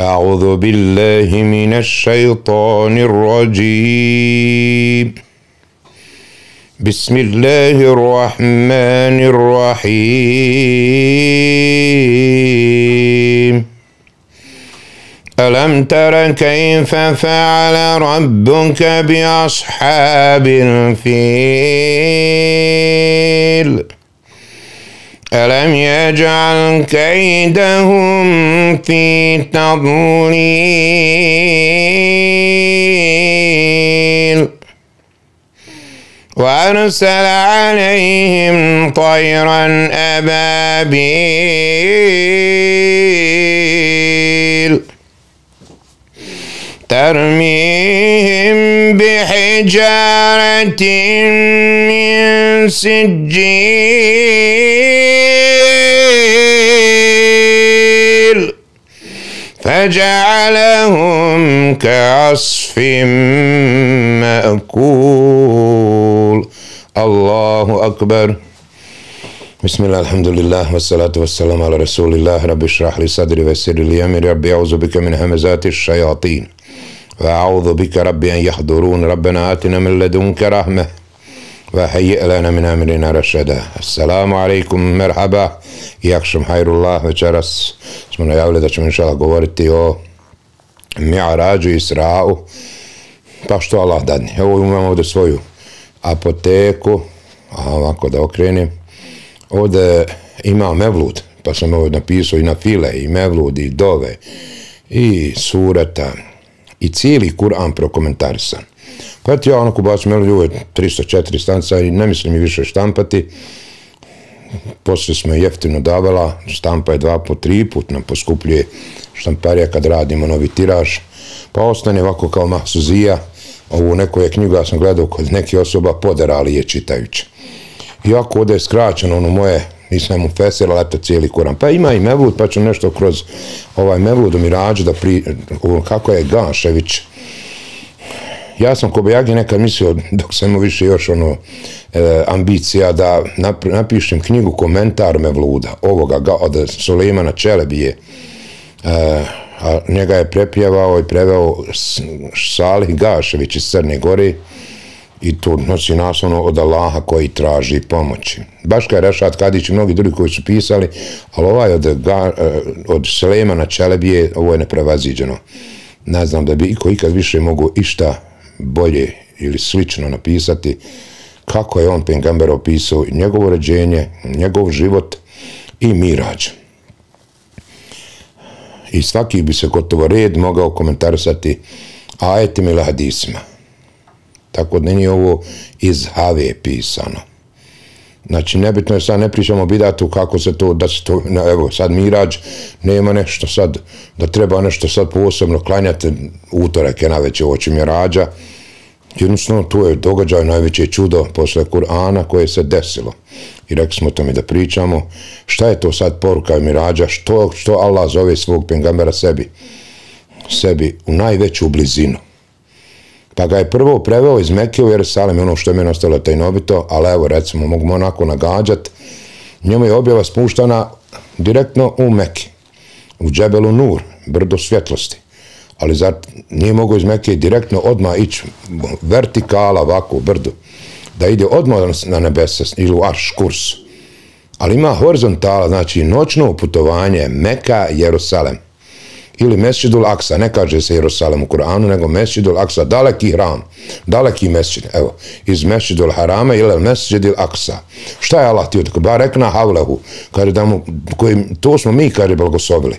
أعوذ بالله من الشيطان الرجيم. بسم الله الرحمن الرحيم. ألم تر كيف فعل ربك بأصحاب الفيل؟ ألم يجعل كيدهم في تضليل؟ وأرسل عليهم طيرا أبابيل. ترميهم بحجارة من سجيل. فجعلهم كعصف مأكول. الله أكبر. بسم الله الحمد لله والصلاة والسلام على رسول الله. رب اشرح لي صدري ويسر لي أمري. ربي أعوذ بك من همزات الشياطين. وأعوذ بك ربي أن يحضرون. ربنا آتنا من لدنك رحمة وهيئ لنا من أمرنا رشدا السلام عليكم مرحبا jakšom hajrullah večeras smo najavili da ćemo inšala govoriti o Mi'arađu i Isra'u pa što Allah dadne evo imamo ovdje svoju apoteku a ovako da okrenim ovdje ima Mevlud pa sam ovo napisao i na file i Mevlud i Dove i Sureta i cijeli Kur'an prokomentarisan. Pa ja onako bacim melodiju, ovo je 304 stanca i ne mislim mi više štampati. Poslije smo jeftino davala, štampa je dva po tri put, nam poskupljuje štamparija kad radimo novi tiraž. Pa ostane ovako kao mahsuzija, ovu neko je knjigu, ja sam gledao kod neke osoba, poderali je čitajući. Iako ovdje je skraćeno ono moje nisam mu fesir, ali cijeli kuran. Pa ima i Mevlud, pa ću nešto kroz ovaj Mevludu mi da pri... kako je Gašević. Ja sam Kobajagi nekad mislio, dok sam imao više još ono e, ambicija, da napišem knjigu komentar Mevluda, ovoga ga, od Sulejmana Čelebije. E, a njega je prepjevao i preveo Salih Gašević iz Crne Gore i to nosi naslovno od Allaha koji traži pomoći. Baš kao je Rešat Kadić i mnogi drugi koji su pisali, ali ovaj od, ga, e, od Selema Čelebije, ovo je neprevaziđeno. Ne znam da bi iko ikad više mogu išta bolje ili slično napisati kako je on Pengamber opisao njegovo ređenje, njegov život i mirađ. I svaki bi se gotovo red mogao komentarisati ajetima ili hadisima. Tako da nije ovo iz Have pisano. Znači, nebitno je sad, ne pričamo bidatu kako se to, da se to, evo, sad mirađ, nema nešto sad, da treba nešto sad posebno klanjati utorek je najveće oči mirađa. Jednostavno, to je događaj najveće čudo posle Kur'ana koje se desilo. I rekli smo to mi da pričamo, šta je to sad poruka mirađa, što, što Allah zove svog pengambera sebi, sebi u najveću blizinu. Pa ga je prvo preveo iz Mekke u Jerusalim, ono što je meni ostalo taj nobito, ali evo recimo mogu onako nagađat, njemu je objava spuštana direktno u Mekke, u Džebelu Nur, brdo svjetlosti. Ali zar nije mogo iz Mekke direktno odmah ići vertikala ovako u brdu, da ide odmah na nebesa ili u Arš kurs. Ali ima horizontala, znači noćno putovanje Meka, Jerusalem ili Mesjidul Aksa, ne kaže se Jerusalem u Kur'anu, nego Mesjidul Aksa, daleki hram, daleki mesjid, evo, iz Mesjidul Harama ili Mesjidul Aksa. Šta je Allah ti bar rekna havlehu, kaže da mu, koji, to smo mi, kaže, blagoslovili.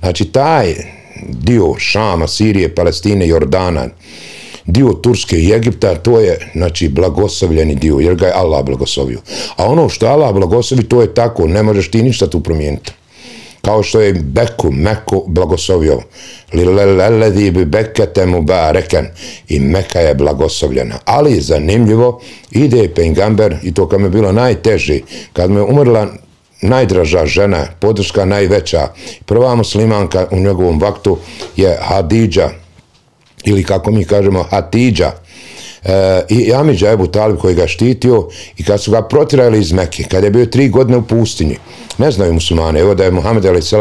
Znači, taj dio Šama, Sirije, Palestine, Jordana, dio Turske i Egipta, to je, znači, blagoslovljeni dio, jer ga je Allah blagoslovio. A ono što Allah blagoslovi, to je tako, ne možeš ti ništa tu promijeniti kao što je Beku, Meku blagoslovio. Lileledi bi bekete mu bareken. I Meka je blagoslovljena. Ali zanimljivo, ide Pengamber, i to kad je bilo najteži, kad me umrla najdraža žena, podrška najveća, prva muslimanka u njegovom vaktu je Hadidža, ili kako mi kažemo Hatidža, e, i Amidža Ebu Talib koji ga štitio i kad su ga protirali iz Mekke, kad je bio tri godine u pustinji, ne znaju muslimane, evo da je Muhammed A.S.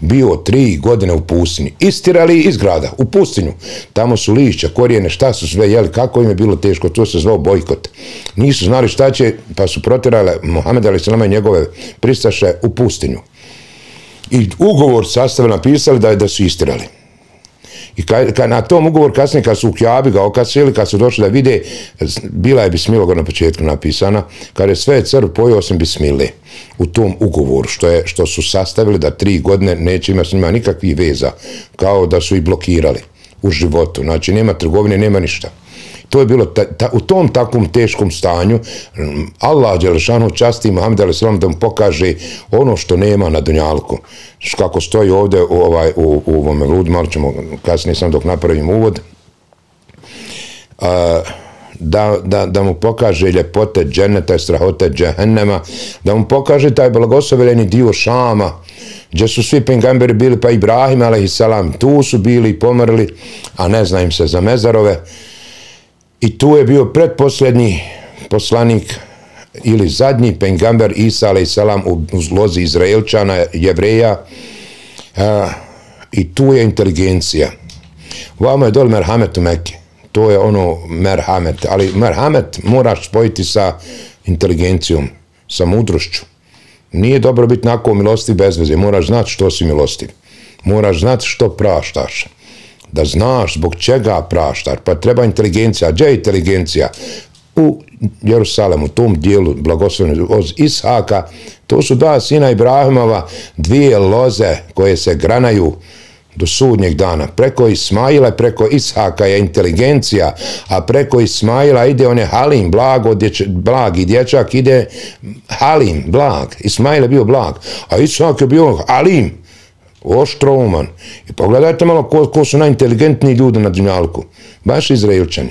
bio tri godine u pustinji, istirali iz grada, u pustinju, tamo su lišća, korijene, šta su sve jeli, kako im je bilo teško, to se zvao bojkot. Nisu znali šta će, pa su protirali Muhammed A.S. i njegove pristaše u pustinju. I ugovor sastavili, napisali da da su istirali. I kad, kad na tom ugovor kasnije, kad su u Kjabi ga okasili, kad su došli da vide, bila je Bismilo na početku napisana, kad je sve crv pojao osim Bismile u tom ugovoru, što, je, što su sastavili da tri godine neće imati s njima nikakvih veza, kao da su i blokirali u životu. Znači, nema trgovine, nema ništa to je bilo ta, ta, u tom takvom teškom stanju mm, Allah Đelešanu časti Muhammed Ali da mu pokaže ono što nema na Dunjalku kako stoji ovdje u, ovaj, u, u ovome ludu malo ćemo kasnije sam dok napravim uvod a, da, da, da mu pokaže ljepote dženeta i strahote džehennema da mu pokaže taj blagoslovljeni dio šama gdje su svi pengamberi bili pa Ibrahim a.s. tu su bili i pomrli a ne znam se za mezarove I tu je bio predposljednji poslanik ili zadnji pengamber Isa alaih salam u zlozi Izraelčana, jevreja. A, I tu je inteligencija. Vamo je dole merhamet u Mekke. To je ono merhamet. Ali merhamet moraš spojiti sa inteligencijom, sa mudrošću. Nije dobro biti nako milosti bez veze. Moraš znati što si milostiv. Moraš znati što praštaš da znaš zbog čega praštaš, pa treba inteligencija, gdje je inteligencija? U Jerusalemu, tom dijelu blagoslovene od Ishaka, to su dva sina Ibrahimova, dvije loze koje se granaju do sudnjeg dana. Preko Ismaila, preko Ishaka je inteligencija, a preko Ismaila ide on je Halim, blago, dječ, blagi dječak, ide Halim, blag. Ismail je bio blag, a Ishak je bio Halim, oštrouman. I pogledajte malo ko, ko su najinteligentniji ljudi na Dunjalku. Baš Izraelčani.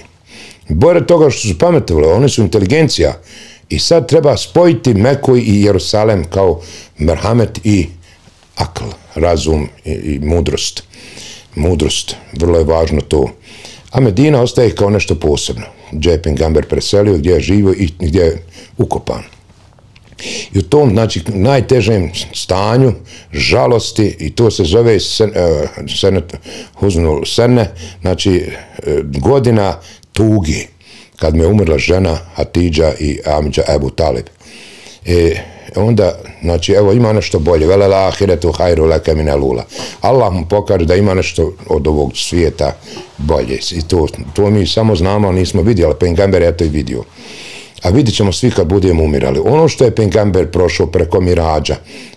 Bore toga što su pametovali, oni su inteligencija. I sad treba spojiti Mekoj i Jerusalem kao merhamet i akl, razum i, i mudrost. Mudrost, vrlo je važno to. A Medina ostaje kao nešto posebno. Gdje Gamber preselio, gdje je živo i gdje je ukopan. I u tom, znači, najtežem stanju, žalosti, i to se zove sen, e, uh, sen, huznul sene, znači, uh, godina tugi, kad me umrla žena Hatidža i Amidža Ebu Talib. E, onda, znači, evo, ima nešto bolje. Vele la ahiretu hajru leke mine lula. Allah mu pokaže da ima nešto od ovog svijeta bolje. I to, to mi samo znamo, nismo vidjeli, Pengamber je to i vidio a vidit ćemo svi kad budemo umirali. Ono što je Pengamber prošao preko Mirađa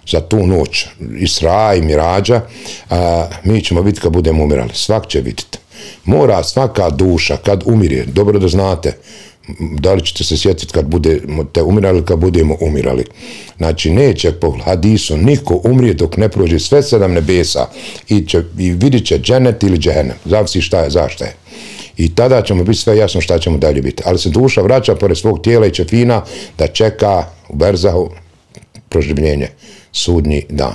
za tu noć, Isra i Mirađa, a, mi ćemo vidjeti kad budemo umirali. Svak će vidjeti. Mora svaka duša kad umire, dobro da znate, da li ćete se sjetiti kad budemo te umirali kad budemo umirali. Znači, neće po hadisu niko umrije dok ne prođe sve sedam nebesa i, će, i vidit će dženet ili džehennem. Zavisi šta je, zašta je i tada ćemo biti sve jasno šta ćemo dalje biti. Ali se duša vraća pored svog tijela i čefina da čeka u Berzahu proživljenje, sudnji dan.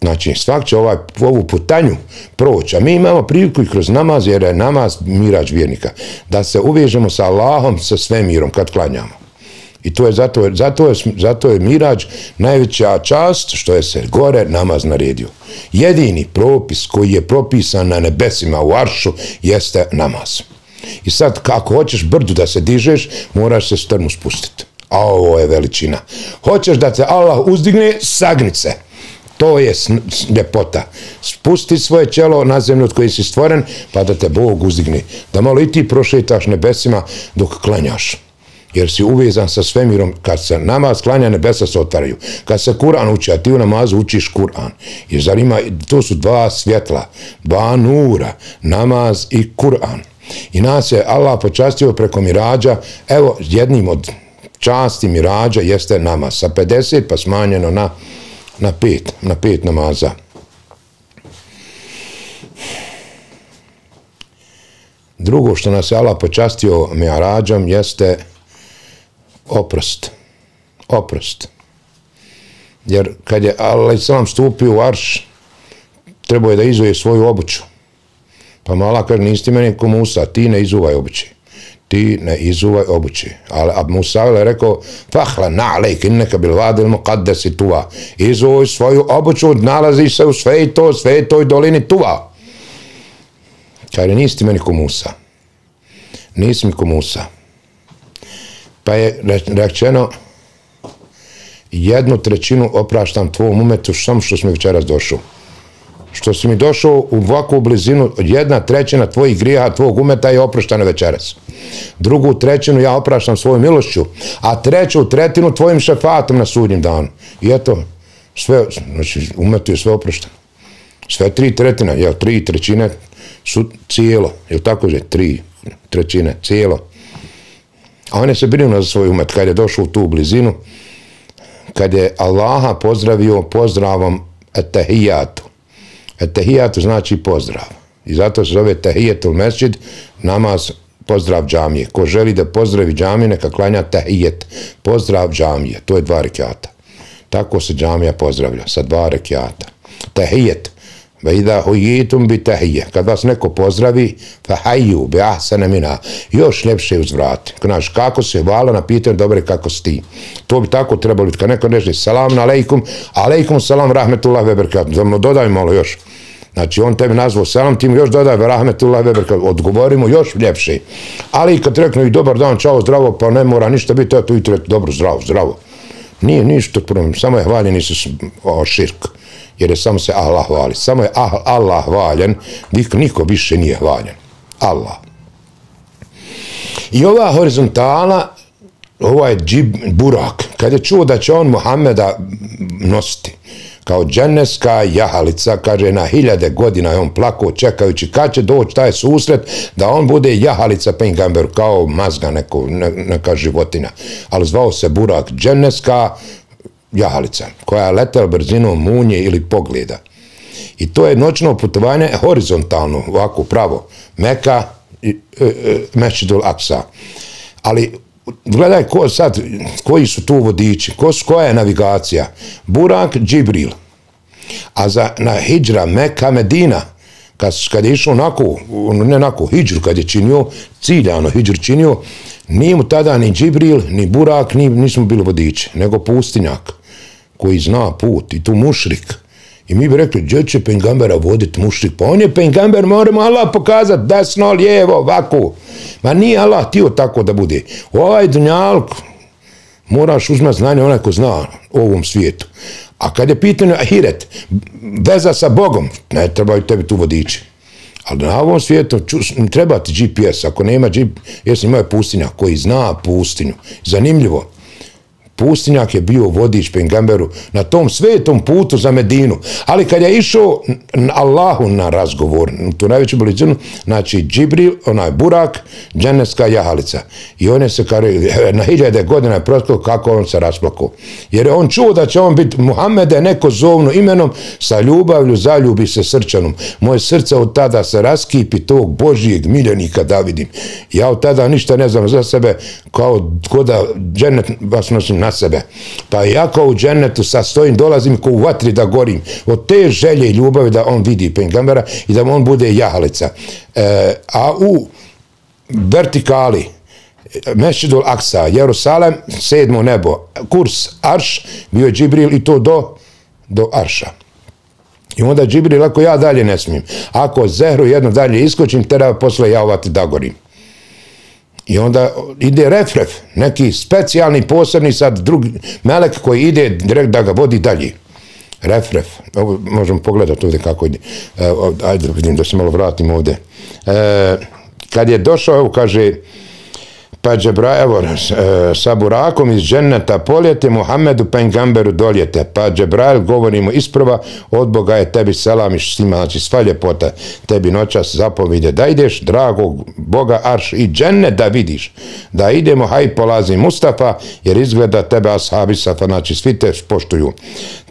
Znači, svak će ovaj, ovu putanju proći, a mi imamo priliku i kroz namaz, jer je namaz mirač vjernika, da se uvežemo sa Allahom, sa svemirom, kad klanjamo. I to je zato, zato, je, zato je mirađ najveća čast što je se gore namaz naredio. Jedini propis koji je propisan na nebesima u aršu jeste namaz. I sad kako hoćeš brdu da se dižeš, moraš se strnu spustiti. A ovo je veličina. Hoćeš da te Allah uzdigne, sagnice. To je ljepota. Spusti svoje čelo na zemlju od koje si stvoren, pa da te Bog uzdigne. Da malo i ti prošetaš nebesima dok klanjaš jer si uvezan sa svemirom, kad se namaz klanja, nebesa se otvaraju. Kad se Kur'an uči, a ti u namazu učiš Kur'an. Jer zar ima, to su dva svjetla, dva nura, namaz i Kur'an. I nas je Allah počastio preko mirađa, evo, jednim od časti mirađa jeste namaz. Sa 50 pa smanjeno na, na pet, na pet namaza. Drugo što nas je Allah počastio mirađom jeste oprost. Oprost. Jer kad je Allah sam stupio u arš, trebao je da izuje svoju obuću. Pa mala kaže, nisi meni ko Musa, ti ne izuvaj obuće. ti ne izuvaj obuće. Ali Ab Musa je rekao, fahla na'lejk, inneka bil vadil mu kadde si tuva. Izuvaj svoju obuću, nalazi se u svetoj, svetoj dolini tuva. Kaže, nisi ti meni ko Musa. Nisi mi ko Musa. Pa je rečeno, jednu trećinu opraštam tvom umetu, sam što smo večeras došao što si mi došao u ovakvu blizinu, jedna trećina tvojih grija, tvog umeta je oproštana večeras. Drugu trećinu ja opraštam svojom milošću, a treću tretinu tvojim šefatom na sudnjem danu. I eto, sve, znači, umetu je sve oproštano. Sve tri tretina, jel, tri trećine su cijelo, jel tako je, tri trećine, cijelo. A one se brinu za svoj umet, kad je došao u tu blizinu, kad je Allaha pozdravio pozdravom etahijatu, Etahijatu znači pozdrav. I zato se zove Tehijetul mesjid, namaz pozdrav džamije. Ko želi da pozdravi džamije, neka klanja tahijet. pozdrav džamije. To je dva rekiata. Tako se džamija pozdravlja, sa dva rekiata. Tahijet, Ve idha hujitum bi tahije. Kad vas neko pozdravi, fa hayyu bi ahsana mina. Još ljepše uzvrati. Znaš, kako se vala na pitanje, dobre, kako si ti. To bi tako trebalo biti. Kad neko neže salam aleikum, alejkum salam, rahmetullah, veberkat. Zamno, dodaj malo još. Znači, on tebi nazvao selam, ti mu još dodaj, rahmetullah, veberkat. Odgovorimo još ljepše. Ali kad reknu i dobar dan, čao, zdravo, pa ne mora ništa biti, to i dobro, zdravo, zdravo. Nije ništa, problem, samo je hvaljeni se o širk jer je samo se Allah hvali. Samo je ah, Allah hvaljen, niko više nije hvaljen. Allah. I ova horizontala, ovaj džib burak, kad je čuo da će on Muhammeda nositi, kao dženeska jahalica, kaže, na hiljade godina je on plako čekajući kad će doći taj susret da on bude jahalica pengamber, kao mazga neko, neka životina. Ali zvao se Burak dženeska jahalica, koja letela brzinom munje ili pogleda. I to je noćno putovanje horizontalno, ovako pravo, Meka, e, e, Mešidul Aksa. Ali gledaj ko sad, koji su tu vodiči, ko, koja je navigacija? Burak, Džibril. A za, na Hidžra, Meka, Medina, kad, kad je išao onako, ne onako, Hidžru kad je činio, ciljano Hidžru činio, nije mu tada ni Džibril, ni Burak, ni, nismo bili vodiči, nego pustinjak koji zna put i tu mušrik. I mi bi rekli, gdje će pengambera voditi mušrik? Pa on je pengamber, moramo Allah pokazat desno, lijevo, ovako. Ma nije Allah tio tako da bude. Ovaj dunjalk moraš uzmati znanje onaj ko zna u ovom svijetu. A kad je pitanje ahiret, veza sa Bogom, ne trebaju tebi tu vodiči. Ali na ovom svijetu ču, treba ti GPS, ako nema GPS, ima je pustinja koji zna pustinju. Zanimljivo pustinjak je bio vodič pengamberu na tom svetom putu za Medinu. Ali kad je išao Allahu na razgovor, tu najveću blizinu, znači Džibril, onaj Burak, dženevska jahalica. I on je se kare, na hiljade godina je prosto kako on se rasplakao. Jer je on čuo da će on biti Muhammede neko zovno imenom sa ljubavlju, zaljubi se srčanom. Moje srce od tada se raskipi tog Božijeg miljenika da vidim. Ja od tada ništa ne znam za sebe kao koda dženet vas nosim na sebe. Pa ja kao u džennetu sastojim, dolazim ko u vatri da gorim. Od te želje i ljubavi da on vidi pengambera i da on bude jahalica. E, a u vertikali, Mešidul Aksa, Jerusalem, sedmo nebo, kurs Arš, bio je Džibril i to do, do Arša. I onda Džibril, ako ja dalje ne smijem, ako Zehru jedno dalje iskočim, treba posle ja ovati da gorim. I onda ide refref, neki specijalni posebni sad drugi melek koji ide direkt da ga vodi dalje. Refref, ovo možemo pogledati ovdje kako ide. E, ajde vidim da se malo vratim ovdje. E, kad je došao, evo kaže, pa Džebra, evo, e, sa burakom iz dženneta poljete, Muhammedu pengamberu doljete, pa Džebrail govorimo isprva, od Boga je tebi selam i svima, znači sva ljepota tebi noćas zapovide, da ideš dragog Boga Arš i džennet da vidiš, da idemo, haj polazi Mustafa, jer izgleda tebe ashabi safa, znači svi te poštuju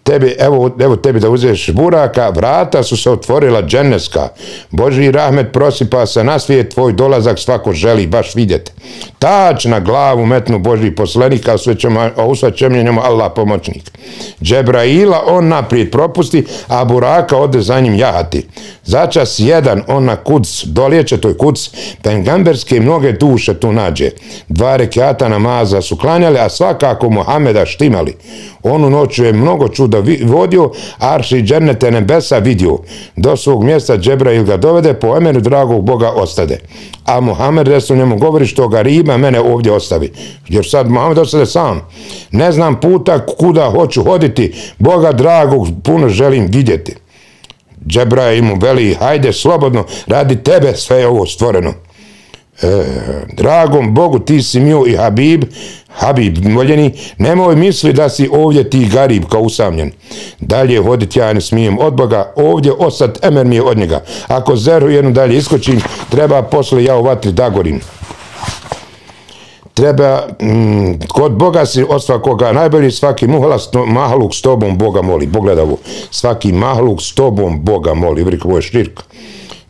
tebi, evo, evo tebi da uzeš buraka, vrata su se otvorila dženneska. Boži rahmet prosipa se na svijet, tvoj dolazak svako želi baš vidjeti. Tač na glavu metnu Boži poslenika, a u svećemljenjama Allah pomoćnik. Džebraila on naprijed propusti, a buraka ode za njim jahati začas jedan, on na kuc, dolječe toj kuc, pengamberske mnoge duše tu nađe. Dva rekiata namaza su klanjali, a svakako Muhameda štimali. Onu noću je mnogo čuda vodio, Arši džernete nebesa vidio. Do svog mjesta Džebrail ga dovede, po emenu dragog Boga ostade. A Muhammed resu njemu govori što ga riba mene ovdje ostavi. Jer sad Mohamed ostade sam. Ne znam puta kuda hoću hoditi, Boga dragog puno želim vidjeti. Džebrail mu veli, hajde slobodno, radi tebe sve je ovo stvoreno. E, dragom Bogu ti si mio i Habib, Habib voljeni, nemoj misli da si ovdje ti garib kao usamljen. Dalje hodit ja ne smijem od Boga, ovdje osad emer mi je od njega. Ako zeru jednu dalje iskočim, treba posle ja u vatri da gorim. Treba, mm, kod Boga si od svakoga najbolji, svaki muhala sto, mahluk s tobom Boga moli. Pogledaj ovo, svaki mahluk s tobom Boga moli. Vrik, ovo je štirka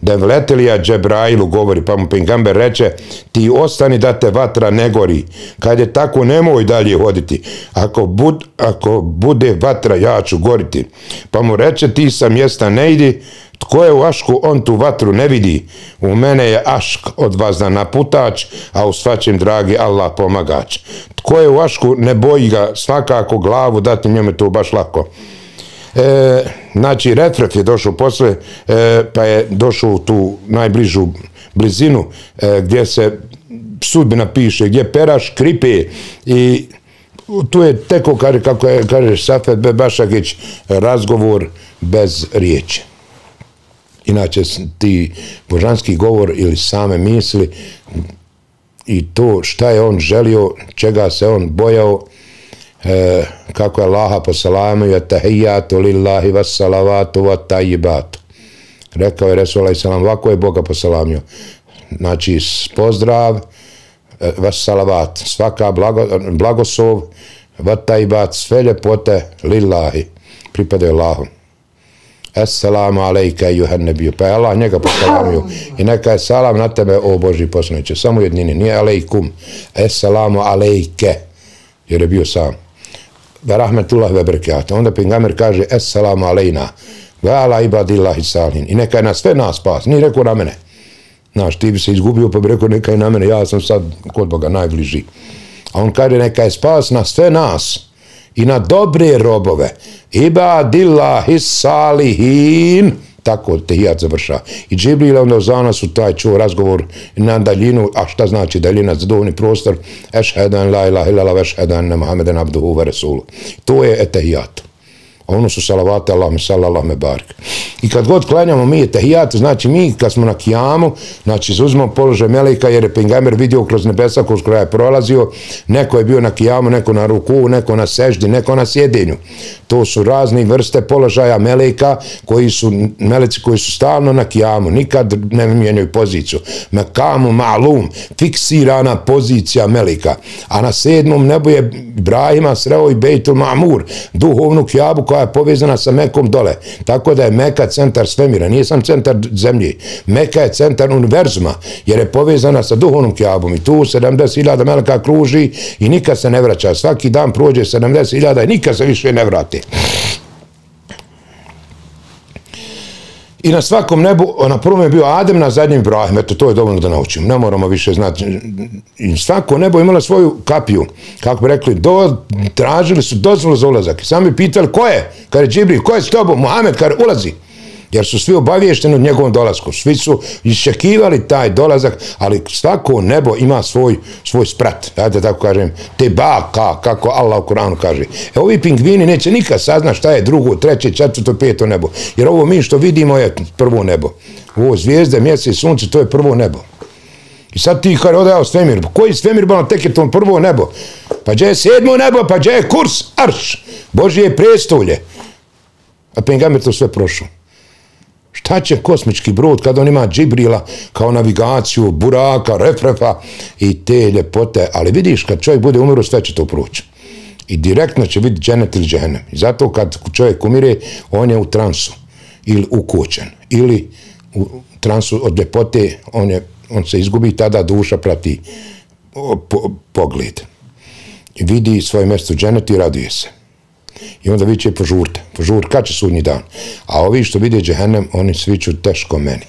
da vletelija Džebrailu govori, pa mu Pengamber reče, ti ostani da te vatra ne gori. Kad je tako, nemoj dalje hoditi. Ako, bud, ako bude vatra, ja ću goriti. Pa mu reče, ti sa mjesta ne idi, tko je u Ašku, on tu vatru ne vidi. U mene je Ašk od vas na naputač, a u svačem dragi Allah pomagač. Tko je u Ašku, ne boji ga svakako glavu, dati njemu to baš lako. E, znači, Retref je došao posle, e, pa je došao u tu najbližu blizinu, e, gdje se sudbina piše, gdje peraš kripe i tu je teko, kako je, kaže Safet Bebašagić, razgovor bez riječi. Inače, ti božanski govor ili same misli i to šta je on želio, čega se on bojao, e, kako je Allaha posalamu je tahijatu lillahi vassalavatu va tajibatu. Rekao je Resul alaih salam, ovako je Boga posalamio. Znači, pozdrav, e, vas salavat, svaka blago, blagosov, va tajibat, sve ljepote lillahi, pripadaju Allahom. Assalamu alaika juhan nebiju. Pa je Allah njega posalamio. I neka je salam na tebe, o Boži poslaniće. Samo jednini, nije alaikum. Assalamu alaike. Jer je bio sam ve rahmetullah ve brekata. Onda pingamer kaže, assalamu alejna, ve ala ibadillahi salin. I neka je na sve nas spas. Nije rekao na mene. Znaš, ti bi se izgubio, pa bi rekao, neka je na mene, ja sam sad kod Boga najbliži. A on kaže, neka je spas na sve nas i na dobre robove. Ibadillahi salihin tako tehijat završa. I Džibril onda za nas u taj čuo razgovor na daljinu, a šta znači daljina za dovoljni prostor, ešhedan la ilaha ilala vešhedan na Muhammeden abduhu ve resulu. To je etehijat ono su salavate Allah me salallah me bark. I kad god klanjamo mi tehijat znači mi kad smo na kijamu, znači zauzmamo položaj melika jer je pengamer vidio kroz nebesa kroz koja je prolazio, neko je bio na kijamu, neko na ruku, neko na seždi, neko na sjedinju. To su razne vrste položaja melika koji su, meleci koji su stalno na kijamu, nikad ne mijenjaju poziciju. Mekamu malum, fiksirana pozicija melika. A na sedmom nebu je Ibrahima sreo i Bejtul Mamur, duhovnu kijabu koja je povezana sa Mekom dole. Tako da je Meka centar svemira, nije sam centar zemlje. Meka je centar univerzuma, jer je povezana sa duhovnom kjabom. I tu 70.000 meleka kruži i nikad se ne vraća. Svaki dan prođe 70.000 i nikad se više ne vrati. I na svakom nebu, na prvom je bio Adem, na zadnjem Ibrahim. Eto, to je dovoljno da naučimo. Ne moramo više znati. I svako nebo imalo svoju kapiju. Kako bi rekli, do, tražili su dozvolu za ulazak. Sami pitali, ko je? Kare Džibril, ko je s tobom? Mohamed, kare, ulazi jer su svi obavješteni od njegovom dolasku. Svi su iščekivali taj dolazak, ali svako nebo ima svoj, svoj sprat, ja da tako kažem, te baka, kako Allah u Koranu kaže. E, ovi pingvini neće nikad sazna šta je drugo, treće, četvrto, peto nebo. Jer ovo mi što vidimo je prvo nebo. Ovo zvijezde, mjesec, sunce, to je prvo nebo. I sad ti kada odajao svemir, pa koji svemir bano tek je to prvo nebo? Pa gdje je sedmo nebo, pa gdje je kurs, arš, Božije prestolje. A pengamer to sve prošao. Šta će kosmički brod kad on ima džibrila kao navigaciju, buraka, refrefa i te ljepote, ali vidiš kad čovjek bude umiru, sve će to proći. I direktno će vidjeti dženet ili dženem. I zato kad čovjek umire, on je u transu ili ukočen Ili u transu od ljepote, on, je, on se izgubi, tada duša prati po, pogled. I vidi svoje mjesto dženet i raduje se. I onda viće požurte, požur, kad će sudnji dan? A ovi što vide džehennem, oni svi ću teško meni.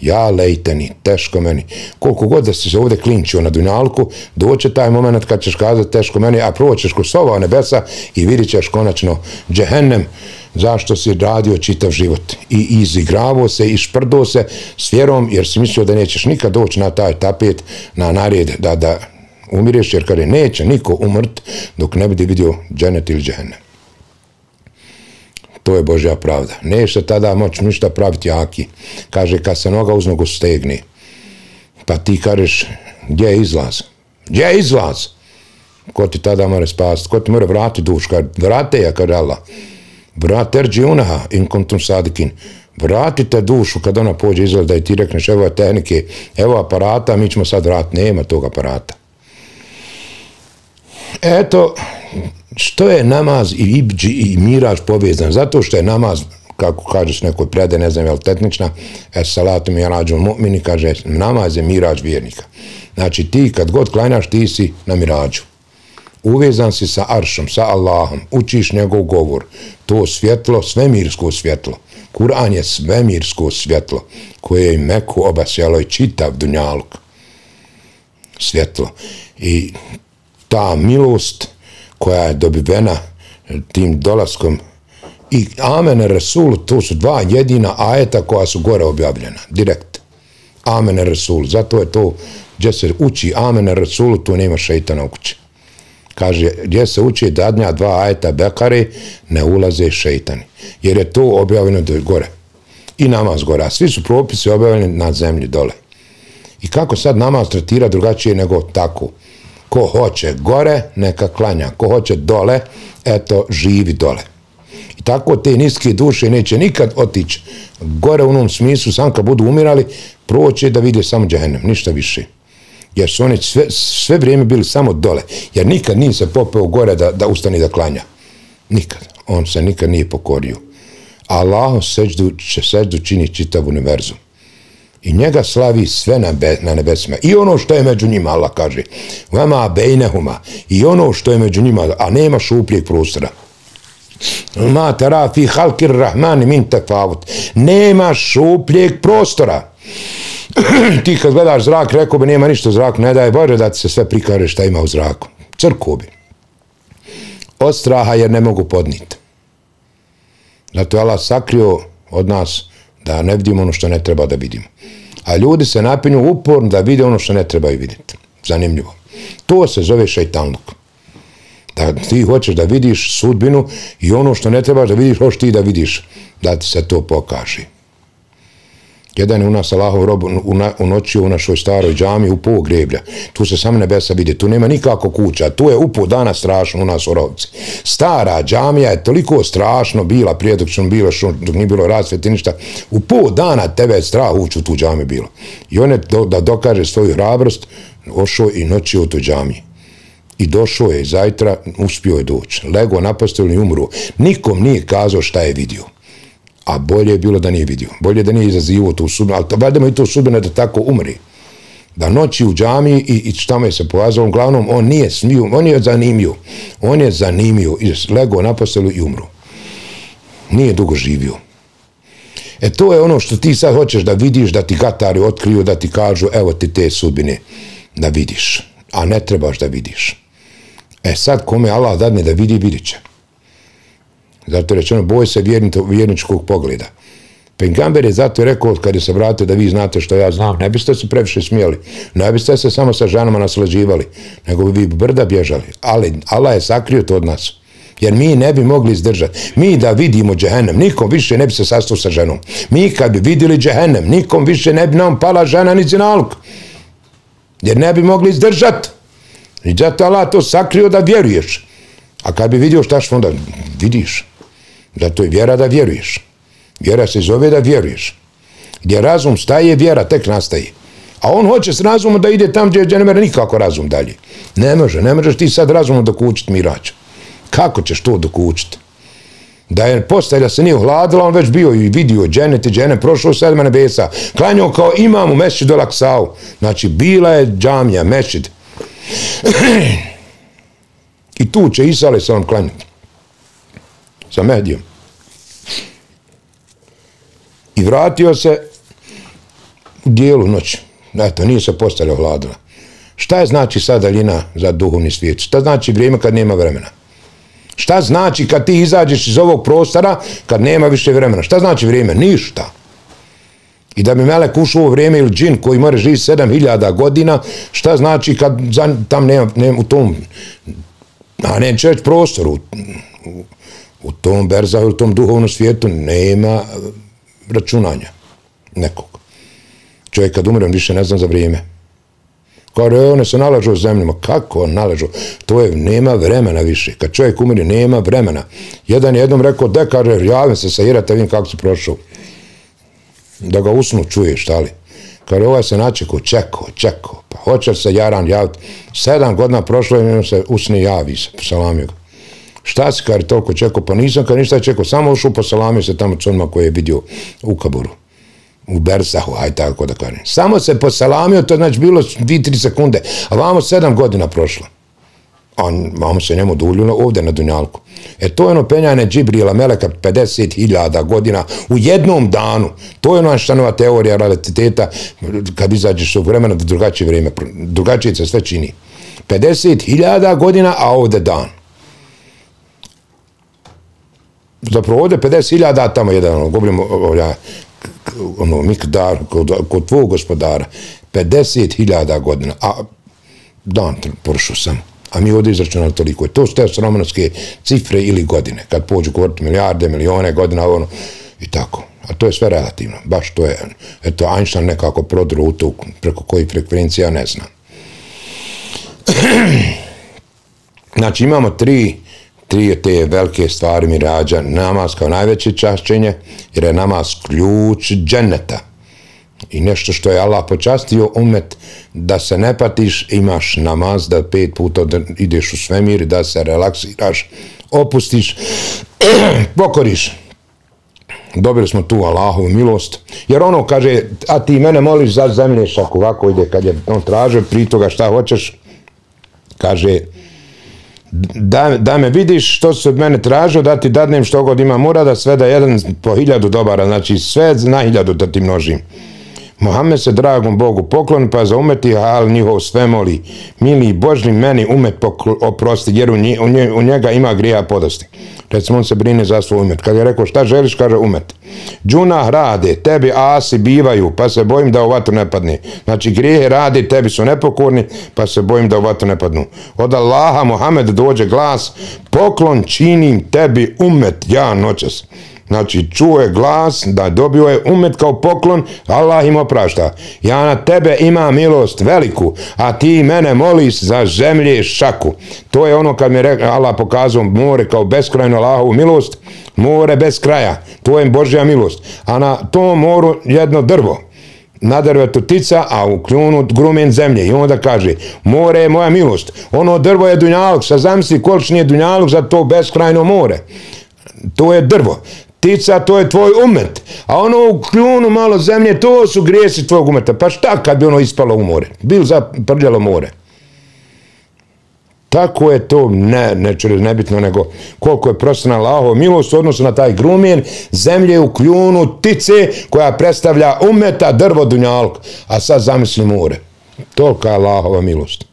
Ja lejteni, teško meni. Koliko god da si se ovdje klinčio na dunjalku, doće taj moment kad ćeš kazati teško meni, a proćeš kroz sova nebesa i vidit ćeš konačno džehennem zašto si radio čitav život. I izigravo se, i šprdo se s vjerom, jer si mislio da nećeš nikad doći na taj tapet, na nared, da, da umireš, jer kada neće niko umrt dok ne bude vidio dženet ili džehennem. To je Božja pravda. Neće tada moći ništa praviti jaki. Kaže, kad se noga uz nogu stegni, pa ti kažeš, gdje je izlaz? Gdje je izlaz? Ko ti tada mora spasiti? Ko ti mora vratiti duš? Kad vrate ja, kada Allah. Vrate erđi unaha, in kontum sadikin. Vratite dušu kad ona pođe izgleda da i ti rekneš, evo tehnike, evo aparata, mi ćemo sad vratiti. Nema tog aparata. Eto, što je namaz i ibđi i miraž povezan? Zato što je namaz, kako kažeš nekoj prede, ne znam je li tetnična, es salatu mi rađu mu'mini, kaže, namaz je miraž vjernika. Znači ti kad god klanjaš, ti si na mirađu. Uvezan si sa aršom, sa Allahom, učiš njegov govor. To svjetlo, svemirsko svjetlo. Kur'an je svemirsko svjetlo koje je meku obasjalo i čitav dunjaluk. Svjetlo. I ta milost koja je dobivena tim dolaskom i Amen Rasul, to su dva jedina ajeta koja su gore objavljena, direkt. Amen Rasul, zato je to, gdje se uči Amen Rasul, tu nema šeitana u kući. Kaže, gdje se uči dadnja dva ajeta Bekare, ne ulaze šeitani. Jer je to objavljeno do gore. I namaz gore. A svi su propisi objavljeni na zemlji dole. I kako sad namaz tretira drugačije nego tako? Ko hoće gore, neka klanja. Ko hoće dole, eto, živi dole. I tako te niske duše neće nikad otići gore u onom smislu, sam kad budu umirali, proće da vide samo džahenem, ništa više. Jer su oni sve, sve vrijeme bili samo dole. Jer nikad nije se popeo gore da, da ustani da klanja. Nikad. On se nikad nije pokorio. Allah seđu, će seđu čini čitav univerzum i njega slavi sve na, be, na nebesima. I ono što je među njima, Allah kaže, vama bejnehuma, i ono što je među njima, a nema šupljeg prostora. Ma tara fi halkir rahman min tefavut. Nema šupljeg prostora. ti kad gledaš zrak, rekao bi, nema ništa u zraku, ne daj Bože da ti se sve prikare šta ima u zraku. Crkuo bi. Od straha jer ne mogu podniti. Zato je Allah sakrio od nas da ne vidimo ono što ne treba da vidimo. A ljudi se napinju uporno da vide ono što ne trebaju vidjeti. Zanimljivo. To se zove šeitanluk. Da ti hoćeš da vidiš sudbinu i ono što ne trebaš da vidiš, hoćeš ti da vidiš da ti se to pokaže. Jedan je u nas Allahov rob u, na, u noći u našoj staroj džami u pol greblja. Tu se sam nebesa vidi, tu nema nikako kuća. Tu je upo dana strašno u nas u rovci. Stara džamija je toliko strašno bila prije dok što bilo što, dok nije bilo rasvjeti ništa. U pol dana tebe je strah ući u tu džamiju bilo. I on je do, da dokaže svoju hrabrost, ošao i noći u tu džamiji. I došao je zajtra, uspio je doći. Lego napostili i umru. Nikom nije kazao šta je vidio. A bolje je bilo da nije vidio. Bolje da nije izazivo tu sudbinu, ali to valjda mu i to sudbine da tako umri. Da noći u džami i, i šta mu je se pokazao, uglavnom on nije smiju, on je zanimio. On je zanimio i lego na postelu i umro. Nije dugo živio. E to je ono što ti sad hoćeš da vidiš, da ti gatari otkriju, da ti kažu evo ti te sudbine da vidiš. A ne trebaš da vidiš. E sad kome Allah dadne da vidi, vidit će. Zato je rečeno, boj se vjerničkog pogleda. Pengamber je zato rekao, kad je se vratio da vi znate što ja znam, ne biste se previše smijeli, ne biste se samo sa ženama naslađivali, nego bi vi brda bježali. Ali Allah je sakrio to od nas. Jer mi ne bi mogli izdržati. Mi da vidimo džehennem, nikom više ne bi se sastao sa ženom. Mi kad bi vidjeli džehennem, nikom više ne bi nam pala žena ni zinalog. Jer ne bi mogli izdržati. I zato Allah to sakrio da vjeruješ. A kad bi vidio šta što onda vidiš. Da to je vjera da vjeruješ. Vjera se zove da vjeruješ. Gdje razum staje, vjera tek nastaje. A on hoće s razumom da ide tam gdje ne mere nikako razum dalje. Ne može, ne možeš ti sad razumom dok učit mirač. Kako ćeš to dok učit? Da je postelja se nije ohladila, on već bio i vidio džene te džene, prošlo sedma nebesa, klanjao kao imam u mešćid do Laksao. Znači, bila je džamija, mešćid. I tu će Isa ali se on klanjati sa Mehdijom. I vratio se u dijelu noći. Eto, nije se postavljao hladila. Šta je znači sad daljina za duhovni svijet? Šta znači vrijeme kad nema vremena? Šta znači kad ti izađeš iz ovog prostora kad nema više vremena? Šta znači vrijeme? Ništa. I da bi Melek ušao u vrijeme ili džin koji mora živjeti sedam hiljada godina, šta znači kad za, tam nema, nema u tom, a ne čeć prostoru, u, u, u tom berzahu u tom duhovnom svijetu nema e, računanja nekog. Čovjek kad umre, on više ne zna za vrijeme. Kao one se nalažu u zemljama. Kako nalažu? To je, nema vremena više. Kad čovjek umri, nema vremena. Jedan je jednom rekao, de, kaže, javim se sa Irata, vidim kako se prošao. Da ga usnu čuješ, šta li? Kaže, ovaj se načeko, čeko, čekao. Pa hoće se Jaran javiti. Sedam godina prošlo i se usni javi se, salamio ga. Šta si, kar, toliko čeko? Pa nisam, kar, ništa čeko, samo ušao, po salame se tamo cunima koje je vidio u Kaboru u Bersahu, aj tako da kažem. Samo se posalamio, to znači bilo 2-3 sekunde, a vamo 7 godina prošlo. A vamo se njemu duljuno ovdje na Dunjalku. E to je ono penjanje Džibrila Meleka 50.000 godina u jednom danu. To je ono štanova teorija relativiteta kad izađeš u vremena do drugačije vrijeme. Drugačije se sve čini. 50.000 godina, a ovdje dan. Zapravo ovdje 50.000, tamo jedan, ono, govorimo, ovdje, ono, mikdar kod, kod tvog gospodara, 50.000 godina, a dan prošao sam, a mi ovdje izračunali toliko. To su te astronomske cifre ili godine, kad pođu govoriti milijarde, milijone godina, ono, i tako. A to je sve relativno, baš to je. Ono, eto, Einstein nekako prodru u to, preko koji frekvencija, ne znam. znači, imamo tri tri te velike stvari mi rađa namaz kao najveće čašćenje, jer je namaz ključ dženeta. I nešto što je Allah počastio umet da se ne patiš, imaš namaz da pet puta da ideš u svemir, da se relaksiraš, opustiš, pokoriš. Dobili smo tu Allahovu milost. Jer ono kaže, a ti mene moliš za zemlje, šak ovako ide kad je on traže, pri toga šta hoćeš, kaže, da, da me vidiš što se od mene tražio, da ti dadnem što god ima mora, da sve da jedan po hiljadu dobara, znači sve na hiljadu da ti množim. Mohamed se dragom Bogu pokloni, pa za umeti hal njihov sve moli. Mili Božni meni umet oprosti, jer u, nje, u njega ima grija podosti. Recimo, on se brine za svoj umet. Kad je rekao šta želiš, kaže umet. Džuna rade, tebi asi bivaju, pa se bojim da u vatru ne padne. Znači, grijehe rade, tebi su nepokorni, pa se bojim da u vatru ne padnu. Od Allaha Mohamed dođe glas, poklon činim tebi umet, ja noćas. Znači, čuje glas da dobio je umet kao poklon, Allah im oprašta. Ja na tebe ima milost veliku, a ti mene moliš za zemlje šaku. To je ono kad mi je Allah pokazao more kao beskrajno Allahovu milost, more bez kraja. To je Božja milost. A na tom moru jedno drvo na drvetu tica, a u kljunu grumen zemlje. I onda kaže, more je moja milost. Ono drvo je dunjalog, sa zamisli količni je dunjalog za to beskrajno more. To je drvo Tica, to je tvoj umet. A ono u kljunu malo zemlje, to su grijesi tvojeg umeta. Pa šta kad bi ono ispalo u more? Bil zaprljalo more. Tako je to, ne, neću reći nebitno, nego koliko je prostana Allaho milost u odnosu na taj grumjen, zemlje u kljunu, tice koja predstavlja umeta drvo dunjalk. A sad zamisli more. Tolika je Allahova milost.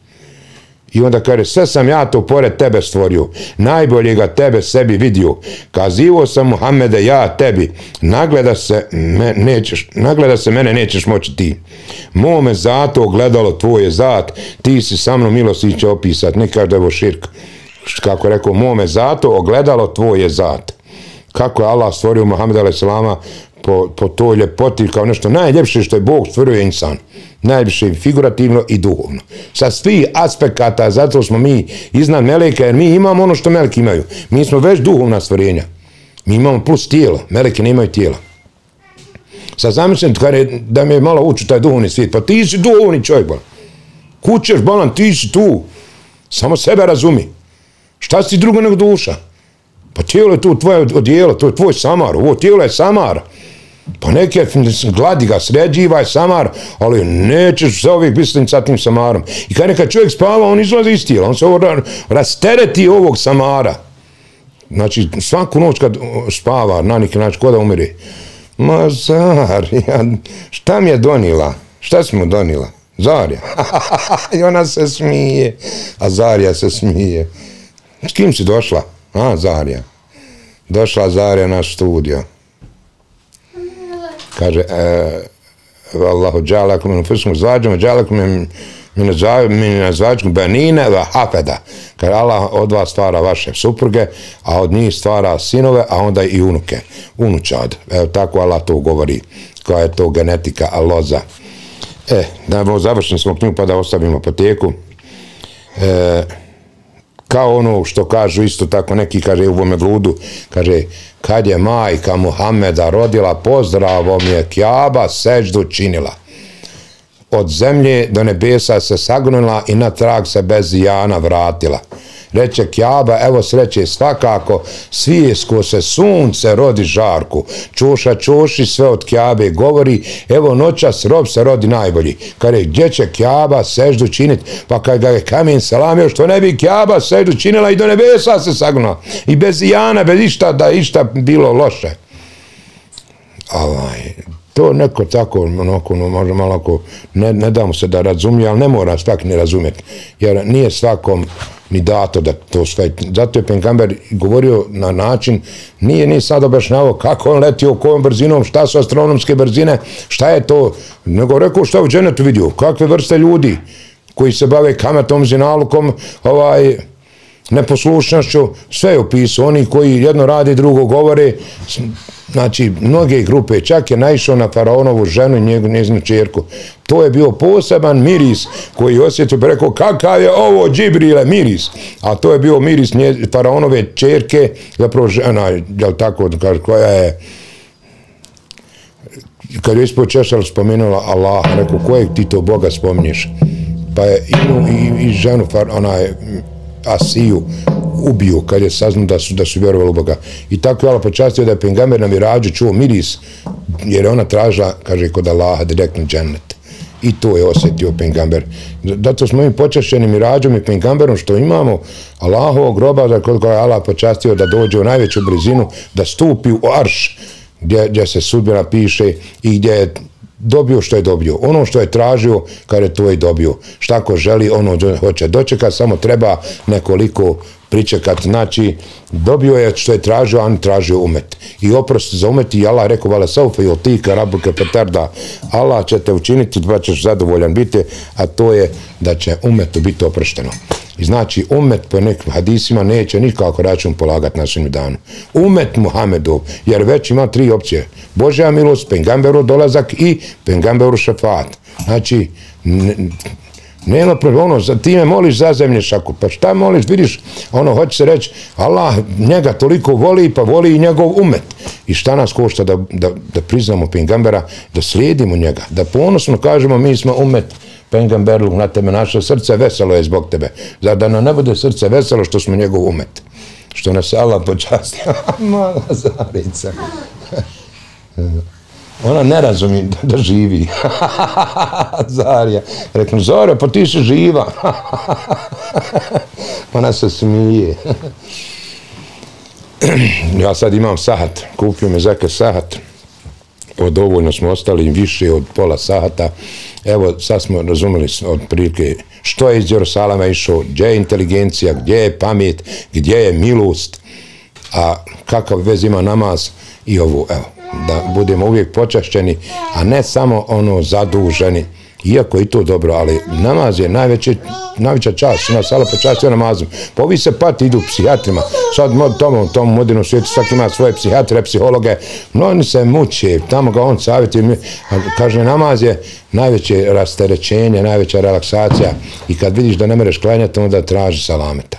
I onda kaže, sve sam ja to pored tebe stvorio, najbolje ga tebe sebi vidio. Kazivo sam Muhammede, ja tebi, nagleda se, me, nećeš, nagleda se mene, nećeš moći ti. Mome zato gledalo tvoje zat, ti si sa mnom milostiće opisat, ne kaže da je širk. Kako rekao, mome zato ogledalo tvoje zat. Kako je Allah stvorio Muhammeda a.s po, po toj ljepoti kao nešto najljepše što je Bog stvorio insan. Najljepše figurativno i duhovno. Sa svih aspekata, zato smo mi iznad meleka, jer mi imamo ono što meleki imaju. Mi smo već duhovna stvorenja. Mi imamo plus tijelo, meleki ne imaju tijela. Sad zamislim da me malo uči taj duhovni svijet, pa ti si duhovni čovjek, bolan. Kućeš, bolan, ti si tu. Samo sebe razumi. Šta si drugo nego duša? Pa tijelo je tu tvoje odijelo, to je tvoj samar, ovo tijelo je samar. Pa neke gladi ga, sređivaj samar, ali nećeš se ovih biti sa tim samarom. I kad neka čovjek spava, on izlazi iz tijela, on se ovo rastereti ovog samara. Znači, svaku noć kad spava, na neki način, kod da umire, ma Zarja, šta mi je donila? Šta si mu donila? Zarja. I ona se smije, a Zarja se smije. S kim si došla? A, Zarija. Došla Zarija na studio. Kaže, e, Allahu džalakum min fuskum zvađom, džalakum min min zvađom benine ve hafeda. Kaže, Allah od vas stvara vaše supruge, a od njih stvara sinove, a onda i unuke, unučad. Evo tako Allah to govori, koja je to genetika, aloza. E, da bo završili smo knjigu pa da ostavimo apoteku. E, kao ono što kažu isto tako neki kaže u ovome bludu, kaže kad je majka Muhameda rodila pozdravom je Kjaba seždu činila. Od zemlje do nebesa se sagnula i na trag se bez jana vratila reče Kjaba, evo sreće svakako, svijesko se sunce rodi žarku, čuša čuši sve od Kjabe govori, evo noćas rob se rodi najbolji. Kare, gdje će Kjaba seždu činit? Pa kad ga je kamen salamio, što ne bi Kjaba seždu činila i do nebesa se sagnula. I bez jana, bez išta, da išta bilo loše. Ovaj, to neko tako, onako, no, možda malo ako, ne, ne damo se da razumije, ali ne mora svak ne razumjeti, jer nije svakom ni dato da to sve, zato je Penkamber govorio na način, nije ni sad objašnjavao kako on letio, kojom brzinom, šta su astronomske brzine, šta je to, nego rekao šta u dženetu vidio, kakve vrste ljudi koji se bave kametom, zinalukom, ovaj, neposlušnošću, sve je opisao, oni koji jedno radi, drugo govore, znači, mnoge grupe, čak je naišao na faraonovu ženu i njegu, njezinu čerku. To je bio poseban miris koji je osjetio, pa rekao, kakav je ovo džibrile miris? A to je bio miris nje, faraonove čerke, zapravo žena, jel tako, kaže, koja je, kad je ispod Češal spomenula Allah, rekao, kojeg ti to Boga spominješ? Pa je i, i, i ženu, onaj, Asiju ubiju kad je saznao da su, da su vjerovali u Boga. I tako je Allah počastio da je Pengamer na mirađu čuo miris, jer ona tražila, kaže, kod Allaha direktno džennet. I to je osjetio Pengamber. Zato smo mi počašćeni mirađom i Pengamberom što imamo Allahovog groba za kod koja je Allah počastio da dođe u najveću brzinu, da stupi u arš gdje, gdje se sudbina piše i gdje je dobio što je dobio. Ono što je tražio, kada je to i dobio. Šta ko želi, ono hoće dočekat, samo treba nekoliko pričekat. Znači, dobio je što je tražio, a ne tražio umet. I oprost za umet i Allah rekao, vala saufe, jel ti, karabuke, petarda, Allah će te učiniti, pa ćeš zadovoljan biti, a to je da će umetu biti oprošteno. I znači, umet po nekim hadisima neće nikako račun polagati na svim danu. Umet Muhammedov, jer već ima tri opcije. Božja milost, pengamberu dolazak i pengamberu šafat. Znači, nema problem, ono, za time moliš za zemlje šaku, pa šta moliš, vidiš, ono, hoće se reći, Allah njega toliko voli, pa voli i njegov umet. I šta nas košta da, da, da priznamo pengambera, da slijedimo njega, da ponosno kažemo, mi smo umet, Pengamberluk na tebe, naše srce veselo je zbog tebe. Zar da nam ne bude srce veselo što smo njegov umet? Što nas Allah počastio. Mala zarica. Ona ne razumi da, da živi. Zarija. Reknu, Zora, pa ti si živa. Pa ona se smije. ja sad imam sahat. Kupio me Zeka sahat. O, dovoljno smo ostali više od pola sahata. Evo, sad smo razumeli od prilike što je iz Jerusalama išao, gdje je inteligencija, gdje je pamet, gdje je milost, a kakav vez ima namaz i ovo, evo, da budemo uvijek počašćeni, a ne samo ono zaduženi, iako je to dobro, ali namaz je najveći, najveća čast, na sala počastio namazom. Pa ovi se pati idu psihijatrima, sad mod tomu, tomu modernom svijetu, svaki ima svoje psihijatre, psihologe, no oni se muče, tamo ga on savjetuje, kaže namaz je najveće rasterećenje, najveća relaksacija. I kad vidiš da ne mereš klanjati, onda traži salameta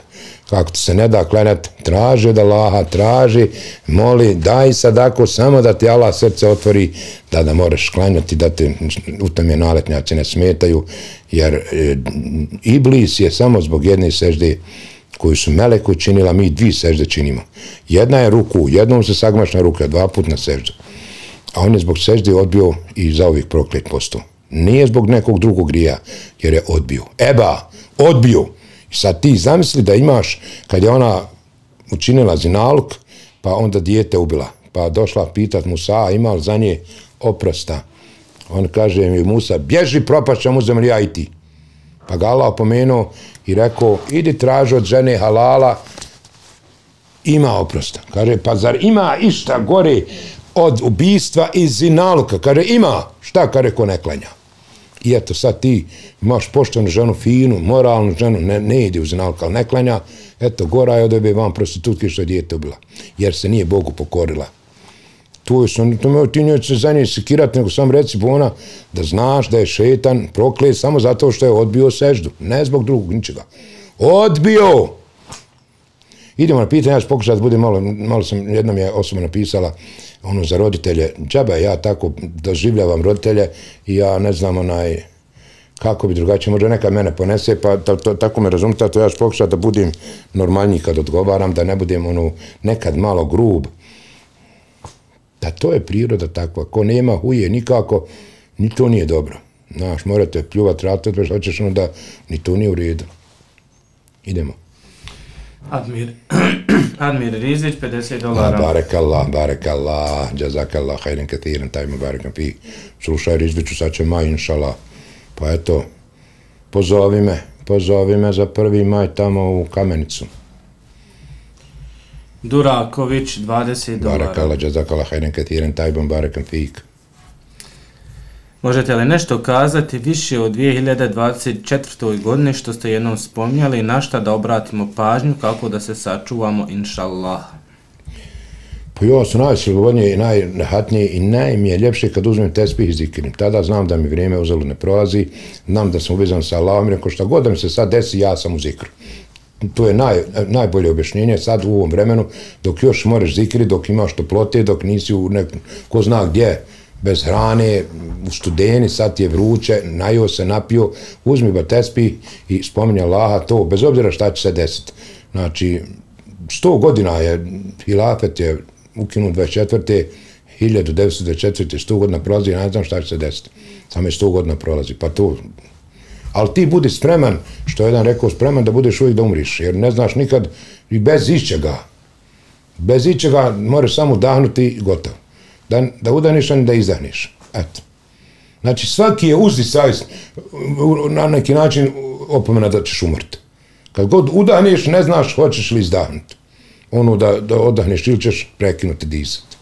kako ti se ne da klanjati, traži od Allaha, traži, moli, daj sadako, samo da ti Allah srce otvori, da da moraš klanjati, da te u tom je naletnjaci ne smetaju, jer e, Iblis je samo zbog jedne sežde koju su Meleku činila, mi dvi sežde činimo. Jedna je ruku, jednom se sagmaš na ruke, dva put na seždu. A on je zbog sežde odbio i za ovih proklet postao. Nije zbog nekog drugog grija, jer je odbio. Eba, odbio. I sad ti zamisli da imaš, kad je ona učinila zinaluk, pa onda dijete ubila. Pa došla pitat Musa, ima li za nje oprosta? On kaže mi, Musa, bježi, propašćam u ja i ti. Pa ga Allah opomenuo i rekao, idi traži od žene halala, ima oprosta. Kaže, pa zar ima išta gore od ubistva i zinaluka? Kaže, ima. Šta, kaže, ko ne klanja? I eto, sad ti imaš poštenu ženu, finu, moralnu ženu, ne, ne ide u nalkal, ali ne klanja. Eto, gora je odebe vam prostitutke što je djete ubila. Jer se nije Bogu pokorila. Tu je sam, to me ti njoj se za nje sekirati, nego sam reci ona da znaš da je šetan proklet samo zato što je odbio seždu. Ne zbog drugog, ničega. Odbio! Idemo na pitanje, ja ću pokušati da budem malo, malo sam, jednom je osoba napisala ono za roditelje, džaba ja tako doživljavam roditelje i ja ne znam onaj, kako bi drugačije, možda neka mene ponese, pa ta, to, tako me razumite, to ja ću pokušati da budem normalniji kad odgovaram, da ne budem ono, nekad malo grub. Da to je priroda takva, ko nema huje nikako, ni to nije dobro. Znaš, morate pljuvati, ratati, hoćeš ono da ni to nije u redu. Idemo. Admir, Admir Rizić, 50 dolara. Barek Allah, barek Allah, jazak Allah, hajden katiran, tajmo barekan fi. Slušaj Rizviću, sad će maj, inšala. Pa eto, pozovi me, pozovi me za prvi maj tamo u kamenicu. Duraković, 20 dolara. Barek Allah, jazak Allah, hajden katiran, tajmo barekan fik. Možete li nešto kazati više o 2024. godine što ste jednom spominjali i na šta da obratimo pažnju kako da se sačuvamo, inšallah? Pa jo, su najslobodnije i najnehatnije i najmi je ljepše kad uzmem tespih i zikirim. Tada znam da mi vrijeme uzelo ne prolazi, znam da sam uvezan sa Allahom i rekao šta god da mi se sad desi, ja sam u zikru. To je naj, najbolje objašnjenje sad u ovom vremenu, dok još moraš zikri, dok imaš toplote, dok nisi u nekom, ko zna gdje, bez hrane, u studeni, sad je vruće, najo se, napio, uzmi batespi i spominja Allaha to, bez obzira šta će se desiti. Znači, sto godina je, hilafet je ukinut 24. 1924. sto godina prolazi, ne znam šta će se desiti. Samo je sto godina prolazi, pa to... Ali ti budi spreman, što je jedan rekao, spreman da budeš uvijek da umriš, jer ne znaš nikad i bez ičega. Bez ičega moraš samo dahnuti i gotovo da, da udaneš, a da izdaneš. Eto. Znači, svaki je uzdi savjest na neki način opomena da ćeš umrti. Kad god udaniš, ne znaš hoćeš li izdahnuti. Ono da, da odahneš ili ćeš prekinuti disati.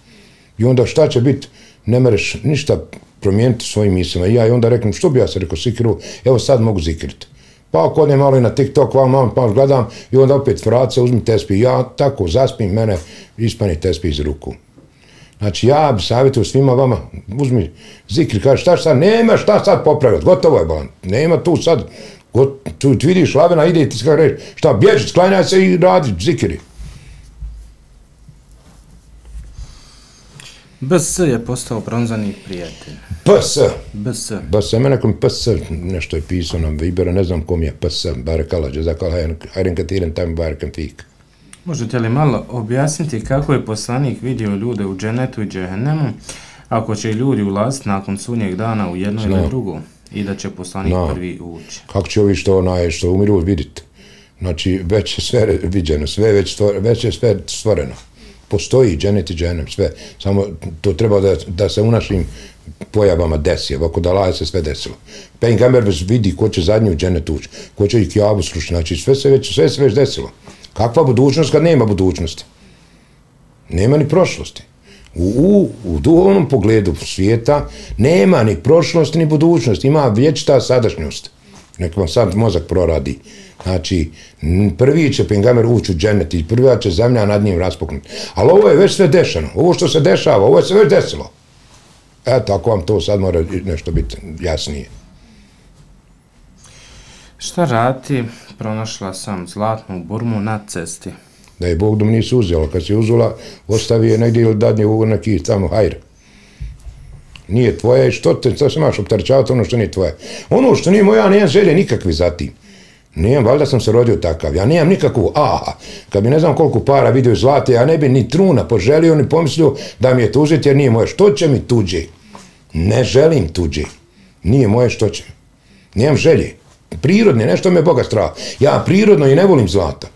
I onda šta će biti, ne mereš ništa promijeniti svojim mislima. I ja i onda reknem, što bi ja se rekao sikiru, evo sad mogu zikiriti. Pa ako odem malo i na TikTok, vam malo, pa malo gledam i onda opet fraca, uzmi tespi. Ja tako zaspim, mene ispani tespi iz ruku. Znači, ja bi savjetio svima vama, uzmi zikri, kaže, šta sad, nema šta sad popraviti, gotovo je, bolan, nema tu sad, got, tu vidiš lavena, ide i ti kada reći, šta, bježi, sklanjaj se i radi zikri. BS je postao bronzani prijatelj. PS. BS. BS, ima nekom PS, nešto je pisao nam Vibera, ne znam kom je PS, bare kalađe, zakala, hajren katiren, tam bare fik. Možete li malo objasniti kako je poslanik vidio ljude u dženetu i džehennemu, ako će ljudi ulaziti nakon sunnjeg dana u jedno ili drugo i da će poslanik no. prvi ući? Kako će ovi što, onaj, što umiru vidjeti? Znači, već je sve viđeno, sve već, stvore, već je sve stvoreno. Postoji dženet i dženem, sve. Samo to treba da, da se u našim pojavama desi, ovako da laje se sve desilo. Pen Gamber već vidi ko će zadnji u dženet ući, ko će i kjavu slušati, znači sve se već, sve se već desilo. Kakva budućnost kad nema budućnosti? Nema ni prošlosti. U, u, u duhovnom pogledu svijeta nema ni prošlosti ni budućnosti. Ima vječita sadašnjost. Nek vam sad mozak proradi. Znači, prvi će Pingamer ući u dženet i prvi će zemlja nad njim raspuknuti. Ali ovo je već sve dešano. Ovo što se dešava, ovo je se već desilo. Eto, ako vam to sad mora nešto biti jasnije. Šta rati? Pronašla sam zlatnu burmu na cesti. Da je Bog dom nisu uzela. Kad si uzela, ostavi je negdje ili dadnje u neki tamo hajr. Nije tvoje, što te, što se maš optarčavati ono što nije tvoje. Ono što nije moja, nijem želje nikakvi za tim. Nijem, valjda sam se rodio takav. Ja nijem nikakvu, aha, kad bi ne znam koliko para vidio zlate, ja ne bi ni truna poželio, ni pomislio da mi je tužiti, jer nije moje. Što će mi tuđe? Ne želim tuđe. Nije moje, što će? Nijem želje prirodne, nešto me Boga strah. Ja prirodno i ne volim zlata.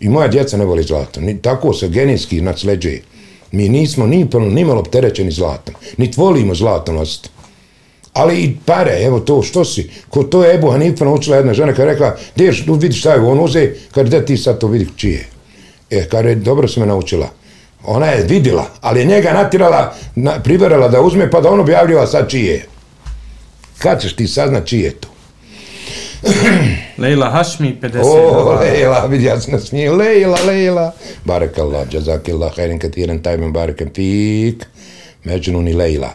I moja djeca ne voli zlato. Ni, tako se genijski nasleđuje. Mi nismo ni, ni malo opterećeni zlatom. Ni volimo zlato nositi. Ali i pare, evo to, što si? Ko to je Ebu Hanifa naučila jedna žena kada je rekla, deš, vidi šta je on uze, kada da ti sad to vidi čije. E, kada je, dobro se me naučila. Ona je vidjela, ali je njega natirala, na, priverala da uzme, pa da on objavljiva sad čije. Kad ćeš ti saznat čije to? Leila Hašmi, 50 O, Leila, vidi, ja se nasmije. Leila, Leila. Barek Allah, jazakillah, hajrin katiran tajmen, barekem fik. Međunun i Leila.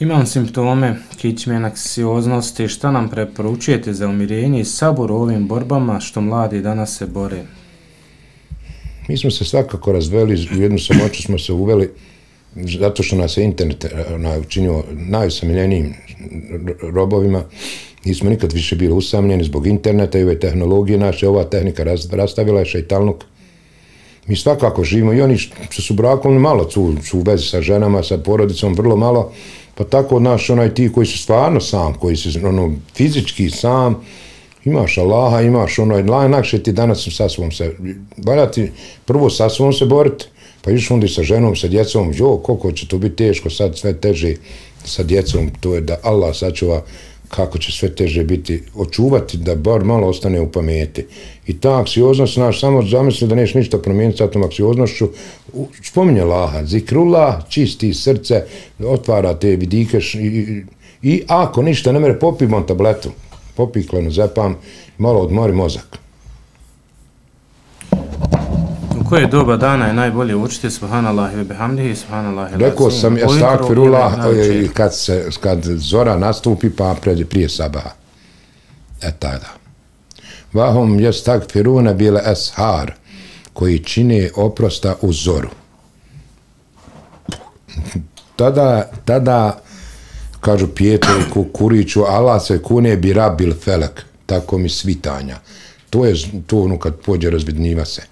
Imam simptome kičme anksioznosti. Šta nam preporučujete za umirenje i sabor u ovim borbama što mladi danas se bore? Mi smo se svakako razveli, u jednu samoću smo se uveli, zato što nas je internet e, na, učinio najusamljenijim robovima. Nismo nikad više bili usamljeni zbog interneta i ove tehnologije naše. Ova tehnika rastavila je šajtalnog. Mi svakako živimo i oni što su brakovni malo su, su u vezi sa ženama, sa porodicom, vrlo malo. Pa tako, naš, onaj ti koji su stvarno sam, koji su ono, fizički sam, imaš Allaha, imaš ono, najnakše ti danas sa svom se, valjati prvo sa svom se boriti, pa išli onda sa ženom, sa djecom, jo, koliko će to biti teško, sad sve teže sa djecom, to je da Allah sačuva kako će sve teže biti, očuvati da bar malo ostane u pameti. I ta aksioznost, naš, samo zamisli da neš ništa promijeniti sa tom aksioznošću, spominje Laha, zikrullah, čisti srce, otvara te vidike i, i, i ako ništa ne mere, popijemo tabletu, popikleno zepam, malo odmori mozak. U koje doba dana je najbolje učiti subhanallahi ve bihamdihi subhanallahi Rekao sam ja stakfirullah kad se kad zora nastupi pa pred prije sabaha. E tada. Vahum yastakfiruna bil ashar koji čine oprosta u zoru. Tada, tada kažu Pijetru Kukuriću, Allah se kune bi rabil felek, tako mi svitanja. To je to ono kad pođe razvidniva se.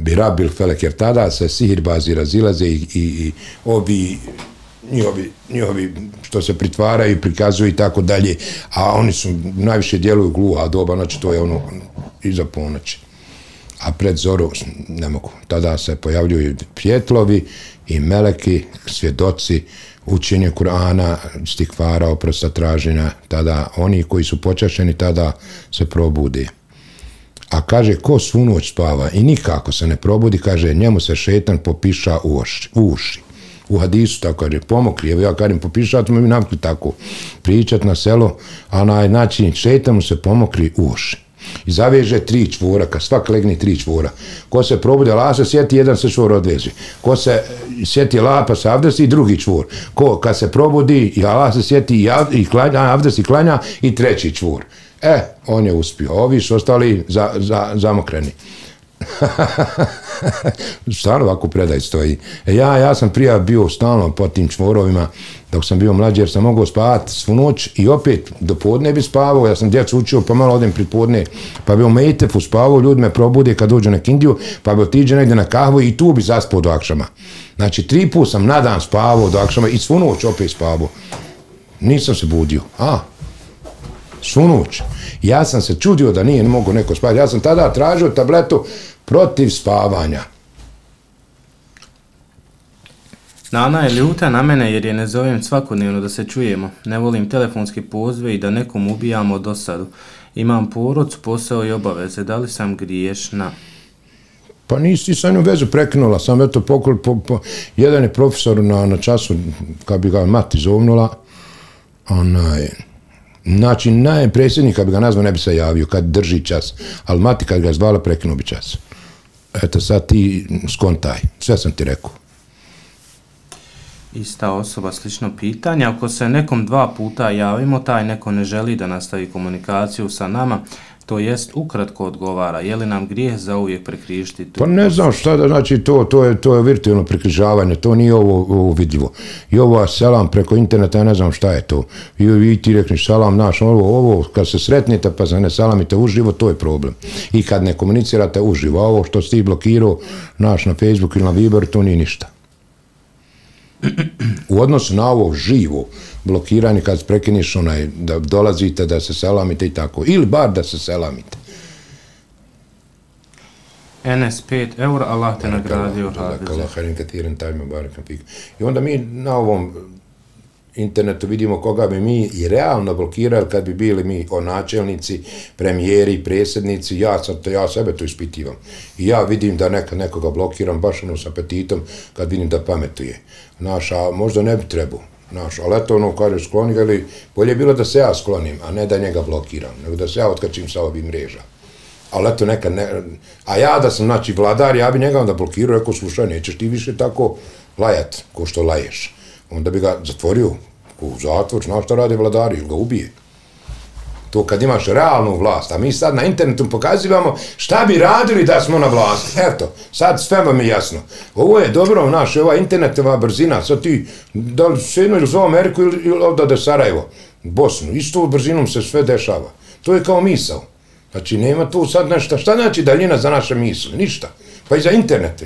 Bi rabil felek, jer tada se sihirbazi razilaze i, i, i ovi njihovi, njihovi što se pritvaraju prikazuju i tako dalje, a oni su najviše djeluju gluha doba, znači to je ono iza ponoći. A pred zoru ne mogu. Tada se pojavljuju pjetlovi i meleki, svjedoci, učenje Kur'ana, stikvara, oprosta tražina, tada oni koji su počašeni, tada se probude. A kaže, ko svu noć spava i nikako se ne probudi, kaže, njemu se šetan popiša u uši. U hadisu tako kaže, pomokli, evo ja kažem, popišat mu mi navikli tako pričat na selo, a na način šetan mu se pomokri u uši i zaveže tri čvora, kad svak legne tri čvora. Ko se probude lasa, sjeti jedan se čvor odveže. Ko se sjeti lapa se avdesi, drugi čvor. Ko kad se probudi i lasa se sjeti i, av, i klanja, avdesi klanja i treći čvor. E, on je uspio. Ovi su ostali za, za, zamokreni. stvarno ovako predaj stoji. E ja, ja sam prija bio stalno po tim čvorovima dok sam bio mlađi jer sam mogao spavati svu noć i opet do podne bi spavao. Ja sam djecu učio pa malo odem pri podne pa bi u Mejtefu spavao, ljudi me probude kad dođu na Kindiju pa bi otiđe negdje na kahvu i tu bi zaspao do akšama. Znači tri put sam na dan spavao do akšama i svu noć opet spavao. Nisam se budio. A, svu noć. Ja sam se čudio da nije ne mogu neko spavati. Ja sam tada tražio tabletu protiv spavanja. Nana je ljuta na mene jer je ne zovem svakodnevno da se čujemo. Ne volim telefonski pozve i da nekom ubijamo dosadu. Imam porod, posao i obaveze. Da li sam griješna? Pa nisi sa njom vezu prekinula. Sam eto pokol, po, po, jedan je profesor na, na času, kad bi ga mati zovnula, onaj, znači najpredsjednik, kad bi ga nazvao, ne bi se javio kad drži čas. Ali mati kad ga zvala, prekinuo bi čas. Eto sad ti skontaj. Sve sam ti rekao ista osoba, slično pitanje. Ako se nekom dva puta javimo, taj neko ne želi da nastavi komunikaciju sa nama, to jest ukratko odgovara, je li nam grijeh za uvijek prekrižiti tu? Pa ne znam šta da znači to, to je, to je virtualno prekrižavanje, to nije ovo, ovo vidljivo. I ovo selam preko interneta, ja ne znam šta je to. I, i ti rekniš salam naš, ovo, ovo, kad se sretnite pa se ne salamite uživo, to je problem. I kad ne komunicirate uživo, ovo što si ti blokirao naš na Facebook ili na Viber, to nije ništa u odnosu na ovo živo blokiranje kad prekiniš onaj da dolazite da se selamite i tako ili bar da se selamite NS 5 eura, Allah te nagradio fik. I onda mi na ovom internetu vidimo koga bi mi i realno blokirali kad bi bili mi o načelnici, premijeri, predsjednici, ja sad to, ja sebe to ispitivam. I ja vidim da nekad nekoga blokiram baš ono s apetitom kad vidim da pametuje. Naš, a možda ne bi trebao. Znaš, ali eto ono kaže skloni ga ili bolje je bilo da se ja sklonim, a ne da njega blokiram, nego da se ja otkačim sa ovih mreža. Ali eto neka, ne... A ja da sam, znači, vladar, ja bi njega onda blokirao, rekao, slušaj, nećeš ti više tako lajat, ko što laješ. Onda bi ga zatvorio u zatvor, znaš šta rade vladari, ili ga ubije. To kad imaš realnu vlast, a mi sad na internetu pokazivamo šta bi radili da smo na vlasti. Eto, sad sve vam je jasno. Ovo je dobro, naš, ova internetova brzina, sad ti, da li se jedno ili zove Ameriku ili, ili ovdje da Sarajevo, Bosnu, isto brzinom se sve dešava. To je kao misao. Znači, nema tu sad nešto. Šta znači daljina za naše misle? Ništa. Pa i za internet.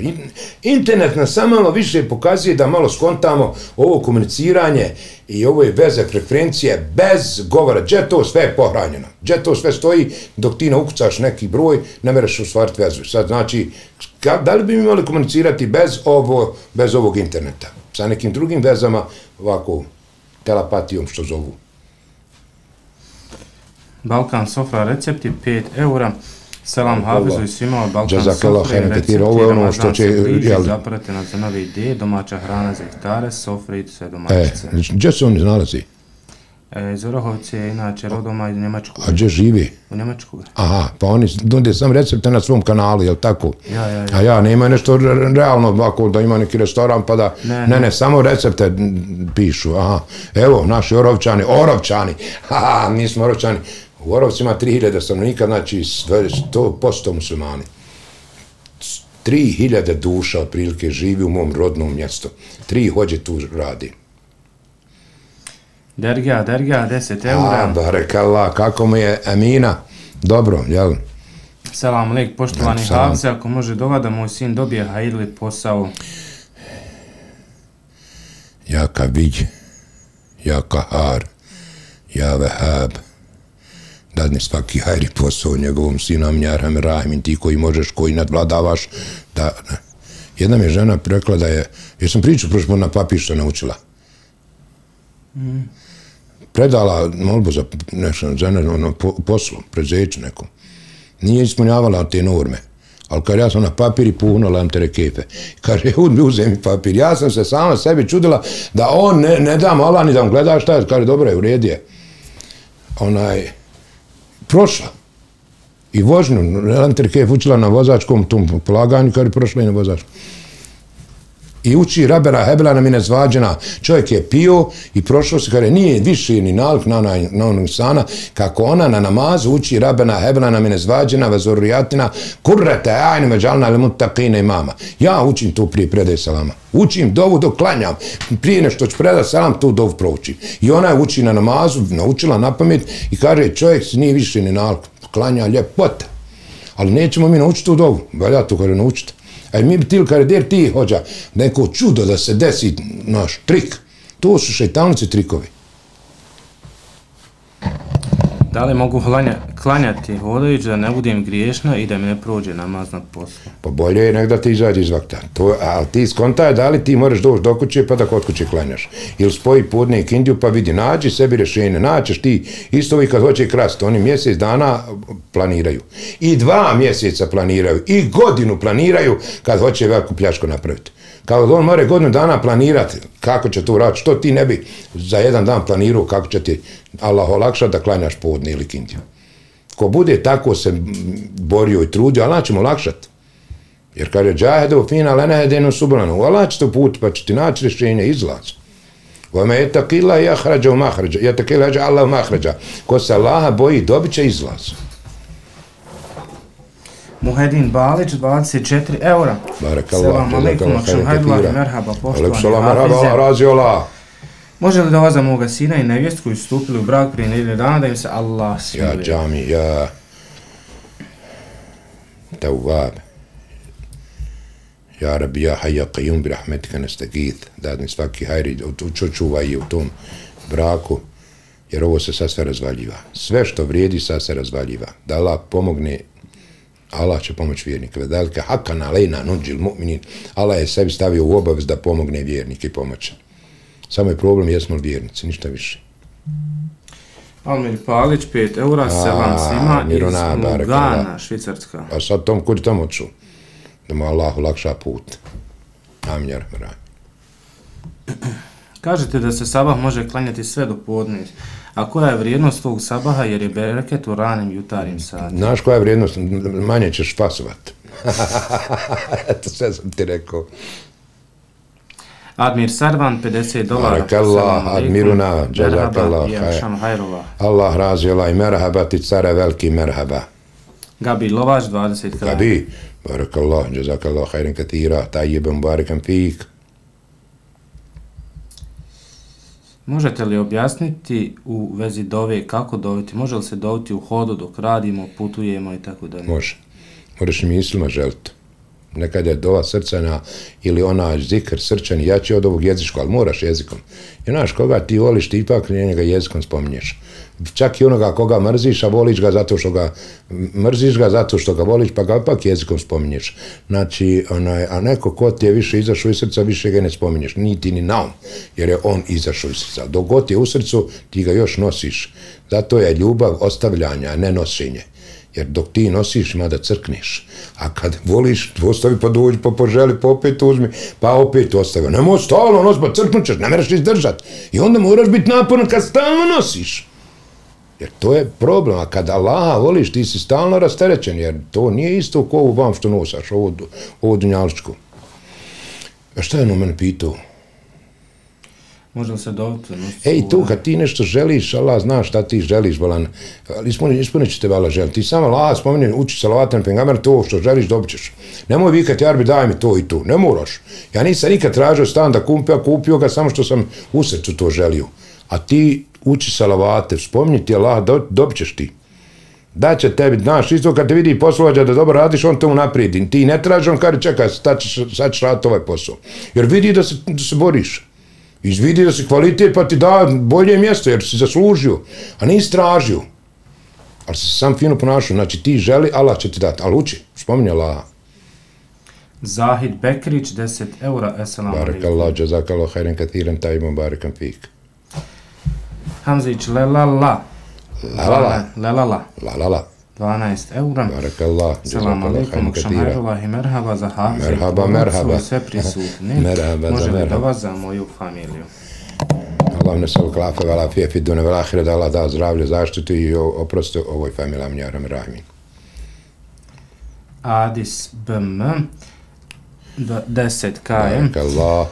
Internet nas samo malo više pokazuje da malo skontamo ovo komuniciranje i ovo je veze frekvencije bez govora. Gdje to sve je pohranjeno? Gdje to sve stoji dok ti naukucaš neki broj, ne mereš ostvariti vezu. Sad znači, ka, da li bi mi imali komunicirati bez, ovo, bez ovog interneta? Sa nekim drugim vezama, ovako, telepatijom što zovu. Balkan Sofra recepti 5 eura. Selam. Hafizu i svima od Balkan Jazakallah Sofre. recepti katira. Ovo je ono što će, jel- Zapratite nas za nove ideje, domaća hrana za iftare, sofre i sve E, domaćice. gdje se oni nalazi? E, iz Orahovce je inače rodoma iz Njemačku. A gdje živi? U Njemačku. Aha, pa oni nude sam recepte na svom kanalu, jel tako? Ja, ja, ja. A ja, nema nešto re- realno, ovako da ima neki restoran, pa da, ne, Ne, ne, ne. samo recepte pišu, aha. Evo, naši orovčani, orovčani, haha, mi smo orovčani. U Orovci ima 3000 stanovnika, znači sve 100% muslimani. 3000 duša otprilike živi u mom rodnom mjestu. Tri hođe tu radi. Dergija, Dergija, 10 A, eura. barekallah, kako mu je Amina? Dobro, jel? Selam lik, poštovani. Hafize, ako može dova da moj sin dobije hajli posao. Ja Kavić, ja Kahar, ja Vehab, dadne svaki hajri posao njegovom sinu Amnjarham Rahim, ti koji možeš, koji nadvladavaš, da, da. Jedna mi je žena rekla da je, jer sam priču prošli put na papišta što naučila. Predala molbu za nešto, za ne, ono, po, poslu, prezeću nekom. Nije ispunjavala te norme. Ali kad ja sam na papir i puhnula im tere rekefe. Kaže, uzmi, uzem mi papir. Ja sam se sama sebi čudila da on ne, ne da mala ni da on gleda šta je. Kaže, dobro je, u je. Onaj, prošla. I vožnju, Lanterkef učila na vozačkom tom polaganju, kad je prošla i na vozačkom. I uči Rabera Hebela na mine zvađena. Čovjek je pio i prošao se, kaže, nije više ni nalik na, na, na onog sana, kako ona na namazu uči Rabena Hebela na mine zvađena, vezorijatina, kurrete, ajne međalna, ali mutakine imama. Ja učim tu prije predaje salama. Učim dovu dok klanjam. Prije nešto ću predati salam, tu dovu proučim. I ona je uči na namazu, naučila na pamet i kaže, čovjek se nije više ni nalik, klanja ljepota. Ali nećemo mi naučiti tu dovu. Valja to kada naučiti. A mi bi tili kada ti hođa neko čudo da se desi naš trik. To su šeitanici trikovi. Da li mogu hlanja, klanjati hodajući da ne budem griješna i da mi ne prođe namaz na poslu? Pa bolje je nek da ti izađe iz vakta. To, a ti skontaj da li ti moraš doći do kuće pa da kod kuće klanjaš. Ili spoji podne i kindiju pa vidi, nađi sebi rješenje, naćeš ti isto i kad hoće krast. Oni mjesec dana planiraju. I dva mjeseca planiraju. I godinu planiraju kad hoće veliku pljačku napraviti. Kao da on mora godinu dana planirati kako će to raditi, što ti ne bi za jedan dan planirao kako će ti Allah olakšati da klanjaš podne ili kindiju. Ko bude tako se borio i trudio, Allah će mu olakšati. Jer kaže, džahedu fina lenehedenu subranu, Allah će te put pa će ti naći rješenje, izlaz. Vama je takila i ahrađa u mahrađa, je takila je Allah u mahrađa. Ko se Allaha boji, dobit će izlaz. Muhedin Balić, 24 eura. Barakallah, Selam alaikum, akšam hajdla, merhaba, poštovani Alaikum salam, merhaba, Hafize. razi Allah. Može li da vas za moga sina i nevjestu koji stupili u brak prije nedelje dana da im se Allah Ja smiluje? džami, ja tawab. Ja rabi, ja hayya qayyum bi rahmetika nastagith. Dadni svaki hajri, čuvaj je u tom braku, jer ovo se sad sve razvaljiva. Sve što vrijedi sad se razvaljiva. Da Allah pomogne Allah će pomoći vjernike. Vedalike hakana lejna nudžil mu'minin. Allah je sebi stavio u obavez da pomogne vjernike i pomoće. Samo je problem jesmo li vjernici, ništa više. Almir Palić, 5 eura, selam svima Miruna, iz barek Lugana. Švicarska. A sad tom, je tamo odšao? Da mu Allah olakša put. Amin, rahim. Kažete da se sabah može klanjati sve do podne. A koja je vrijednost tog sabaha jer je bereket u ranim jutarnjim satima? Znaš koja je vrijednost? Manje ćeš pasovat. Eto, sve sam ti rekao. Admir Sarvan, 50 dolara. Barakallah, Selam alaikum. Admiruna, jazakallah, Merhaba, i khair. Akšam Hajrova. Allah i merhaba ti care veliki merhaba. Gabi Lovač, 20 kraja. Gabi, barakallah, jazakallah, khairan katira, tajibam, barakan fik. Možete li objasniti u vezi dove kako doviti? Može li se doviti u hodu dok radimo, putujemo i tako dalje? Može. Moraš i mislima želiti. Nekad je dova srcana ili ona zikr srčani jači od ovog jezičkog, ali moraš jezikom. I znaš, koga ti voliš, ti ipak njega jezikom spominješ. Čak i onoga koga mrziš, a voliš ga zato što ga, mrziš ga zato što ga voliš, pa ga pak jezikom spominješ. Znači, onaj, a neko ko ti je više izašao iz srca, više ga ne spominješ, niti ni naum, jer je on izašao iz srca. Dok god je u srcu, ti ga još nosiš. Zato je ljubav ostavljanja, a ne nošenje. Jer dok ti nosiš, ima da crkneš. A kad voliš, ostavi pa dođi, pa poželi, pa opet uzmi, pa opet ostavi. Nemoj stalno nos, pa crknut ćeš, ne meraš izdržat. I onda moraš biti naporan kad stalno nosiš. Jer to je problem, a kad Allaha voliš, ti si stalno rasterećen, jer to nije isto ko u vam što nosaš, ovo, ovo dunjaličko. A šta je ono mene pitao? Može li se doviti? nositi Ej, tu kad ti nešto želiš, Allah zna šta ti želiš, bolan. Ali ispunit, ispunit će tebe Allah želi. Ti samo Allah spomeni, uči salavatan pengamer, to što želiš dobit ćeš. Nemoj vikati, jarbi daj mi to i to. Ne moraš. Ja nisam nikad tražio stan da kupio, kupio ga samo što sam u srcu to želio. A ti uči salavate, spomni ti Allah, do, dobit ćeš ti. Da će tebi, znaš, isto kad te vidi poslovađa da dobro radiš, on te unaprijedi. Ti ne traži, on kaže, čekaj, sad ćeš, sad ćeš raditi ovaj posao. Jer vidi da se, da se boriš. Izvidi da si kvalitet, pa ti da bolje mjesto, jer si zaslužio, a nisi tražio. Ali se sam fino ponašao, znači ti želi, Allah će ti dati, ali uči, spominje Allah. Zahid Bekrić, 10 eura, esalam Barek alaikum. Allah, jazak Allah, hajren katiren, tajimom, barekan fik. Hamzić, lelala. Lalala. Lelala. La la la, 12 eura. barek Allah, jazak Selam Allah, alaikum, hajrullah i merhaba za Hafiz. Merhaba, merhaba. Sve prisutni. Merhaba za Može li da merhaba. vas za moju familiju? Allah ne sal klafe, vala fije, fit dune, vala ahire, da Allah da zdravlje, zaštitu i oprosti ovoj familiji, amin, ja ram, rahmin. Adis BM, 10 km. Allah,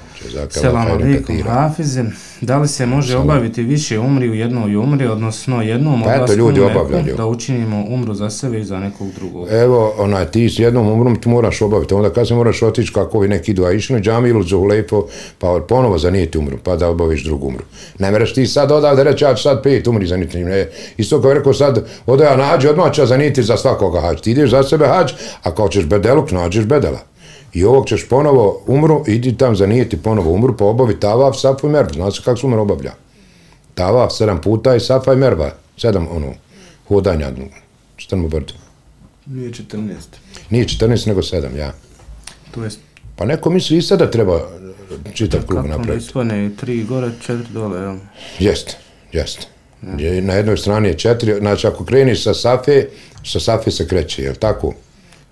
Selam alaikum. Hafize. Da li se može obaviti više umri u jednoj umri, odnosno jednom Pa eto, ljudi obavljaju. da učinimo umru za sebe i za nekog drugog? Evo, onaj, ti s jednom umrom ti moraš obaviti, onda kad se moraš otići kako ovi neki idu, a išli na džami ili zuhulepo, pa ponovo zanijeti umru, pa da obaviš drugu umru. Ne meraš ti sad odavde reći, ja ću sad pet umri zanijeti. Ne, isto kao rekao sad, ode ja nađi, odmah ću ja zanijeti za svakoga hađ. Ti ideš za sebe hađ, a kao ćeš bedeluk, nađeš bedela. I ovog ćeš ponovo umru, idi tam zanijeti ponovo umru, pa obavi tavav, safu i mervu. Znaš kako se umr obavlja? Tavav sedam puta i safa i merva. Sedam, ono, hodanja, strmo brdo. Nije 14. Nije 14 nego 7, ja. To jest, Pa neko misli i sada treba čitav krug kako onda napraviti. ispane 3 gore, 4 dole, jel? Jest, jest. Je, na jednoj strani je četiri, znači ako kreniš sa Safe, sa Safe se kreće, je tako?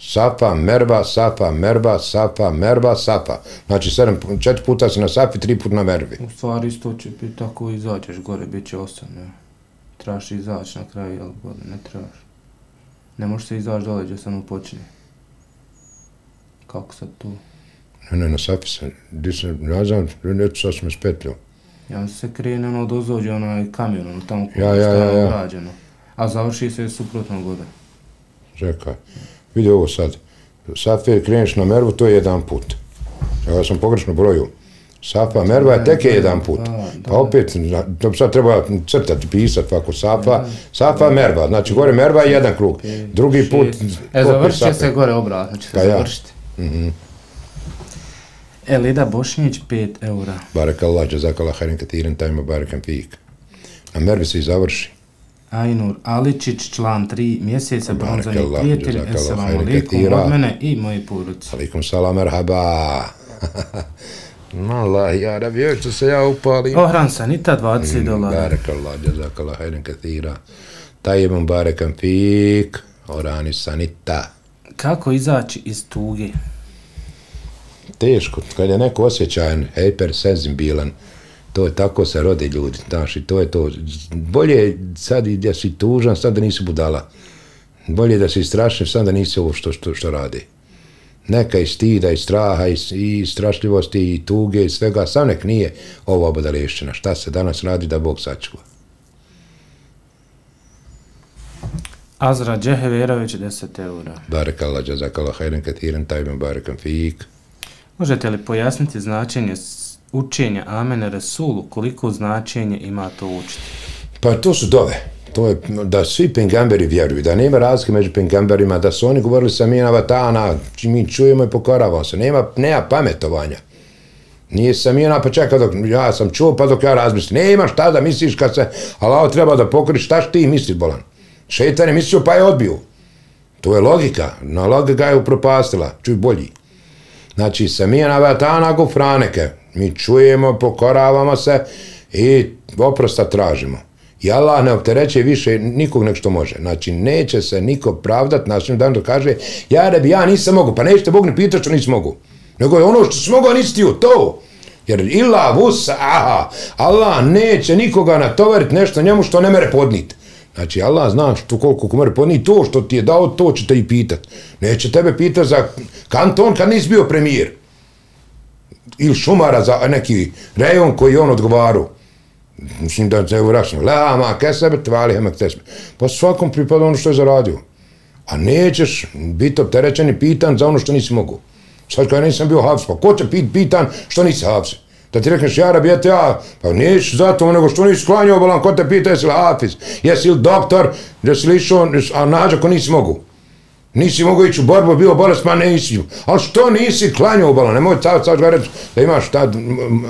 Safa, Merva, Safa, Merva, Safa, Merva, Safa. Znači sedam, četiri puta si na Safi, tri puta na Mervi. U stvari isto će biti tako izađeš gore, bit će 8, ne? Trebaš izaći na kraju, jel gore, ne trebaš. Ne možeš se izaći dole gdje samo počne. Kako sad tu? Ne, ne, na Safi se, di se, ja znam, neću sad sam me spetljao. Ja se krene ono dozođe onaj kamion, ono tamo Ja, ja, ja, ja. urađeno. A završi se suprotno gore. Čekaj, vidi ovo sad. Safe kreneš na Mervu, to je jedan put. Ja sam pogrešno broju. Safa, Merva je tek je jedan put. Pa opet, to sad treba crtati, pisati ovako, Safa, Safa, Merva. Znači, gore Merva je jedan krug. Drugi put, E, završit će se gore obratno, će se Pa ja. završiti. Elida Bošnjić, 5 eura. Barek Allah, jazak Allah, hajren katiren, tajma, barekan fik. Na Mervi se i završi. Ainur Aličić, član 3 mjeseca, bronzani prijatelj, assalamu alaikum, od mene i moji poruci. Alaikum salam, merhaba. Allah, ja rabi, još što se ja upalim. Ohran Sanita, 20 dolara. Barakallah, jazakallah, hajden kathira. Tajibun barakam fik, orani sanita. Kako izaći iz tuge? Teško, kad je neko osjećajan, hipersenzibilan, to je tako se rode ljudi, znaš, i to je to. Bolje je sad i da si tužan, sad da nisi budala. Bolje je da si strašan, sad da nisi ovo što, što, što radi. Neka i stida, i straha, i, i strašljivosti, i tuge, i svega, sam nek nije ova obadalešćina. Šta se danas radi da Bog sačuva. Azra Džeheverović, 10 eura. Barakallah, jazakallah, hajden katiran, tajben, barakam fik. Možete li pojasniti značenje učenja Amene Resulu, koliko značenje ima to učiti? Pa to su dove. To je da svi pengamberi vjeruju, da nema razlike među pengamberima, da su oni govorili sa mina vatana, mi čujemo i pokoravamo se. Nema, nema pametovanja. Nije sam mina, pa čekaj dok ja sam čuo, pa dok ja razmislim. Nema šta da misliš kad se Allah treba da pokori šta ti misliš, bolan? Šeitan je mislio, pa je odbio. To je logika. Na logika je upropastila. Čuj bolji. Znači, samijena vatana gufraneke. Mi čujemo, pokoravamo se i oprosta tražimo. I Allah ne optereće više nikog nek što može. Znači, neće se niko pravdat na svim danu da kaže ja rebi, ja nisam mogu, pa nećete Bog ne pita što nisam mogu. Nego je ono što si mogu, a nisi ti to. Jer ila vus, aha, Allah neće nikoga natovariti nešto njemu što ne mere podniti. Znači, Allah zna što koliko ko mere to što ti je dao, to će te i pitat. Neće tebe pitat za kanton kad nisi bio premijer. Ili šumara za neki rejon koji on odgovaru. Mislim da se urašno. La, ma, ke sebe tvali, hemek tesme. Pa svakom pripada ono što je zaradio. A nećeš biti opterećen i pitan za ono što nisi mogu. Sad kada nisam bio hapse, pa ko će pit, pitan što nisi hapse? Da ti rekneš, ja rabi, ja, ja, pa neš zato, nego što nisi sklanjao, bolan, ko te pita, jesi li hafiz, jesi li doktor, jesi li išao, a nađa ko nisi mogu. Nisi mogu ići u borbu, bio bolest, ma nisi. Ali što nisi klanjao bolan, nemoj cav, cav, reći da imaš tad,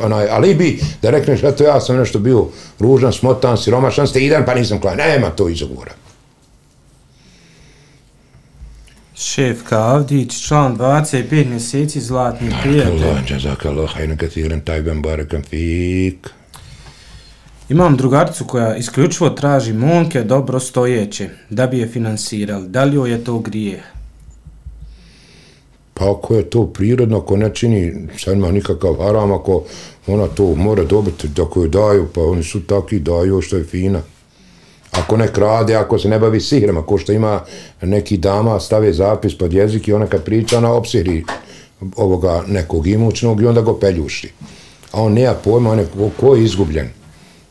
onaj, alibi, da rekneš, eto, ja sam nešto bio ružan, smotan, siromašan, stidan, pa nisam klanjao. Nema to izgovora. Šef Kavdić, član 25 mjeseci, zlatni prijatelj. Jazakallah, hajna kathiran, tajben, barakam fik. Imam drugaricu koja isključivo traži momke dobro stojeće da bi je finansirali. Da li joj je to grije? Pa ako je to prirodno, ako ne čini, sad ima nikakav haram, ako ona to mora dobiti, da koju daju, pa oni su takvi, daju što je fina. Ako ne krade, ako se ne bavi sihrem, ako što ima neki dama, stave zapis pod jezik i ona kad priča, ona opsihri ovoga nekog imućnog i onda go peljuši. A on nema pojma, on je ko, ko je izgubljen.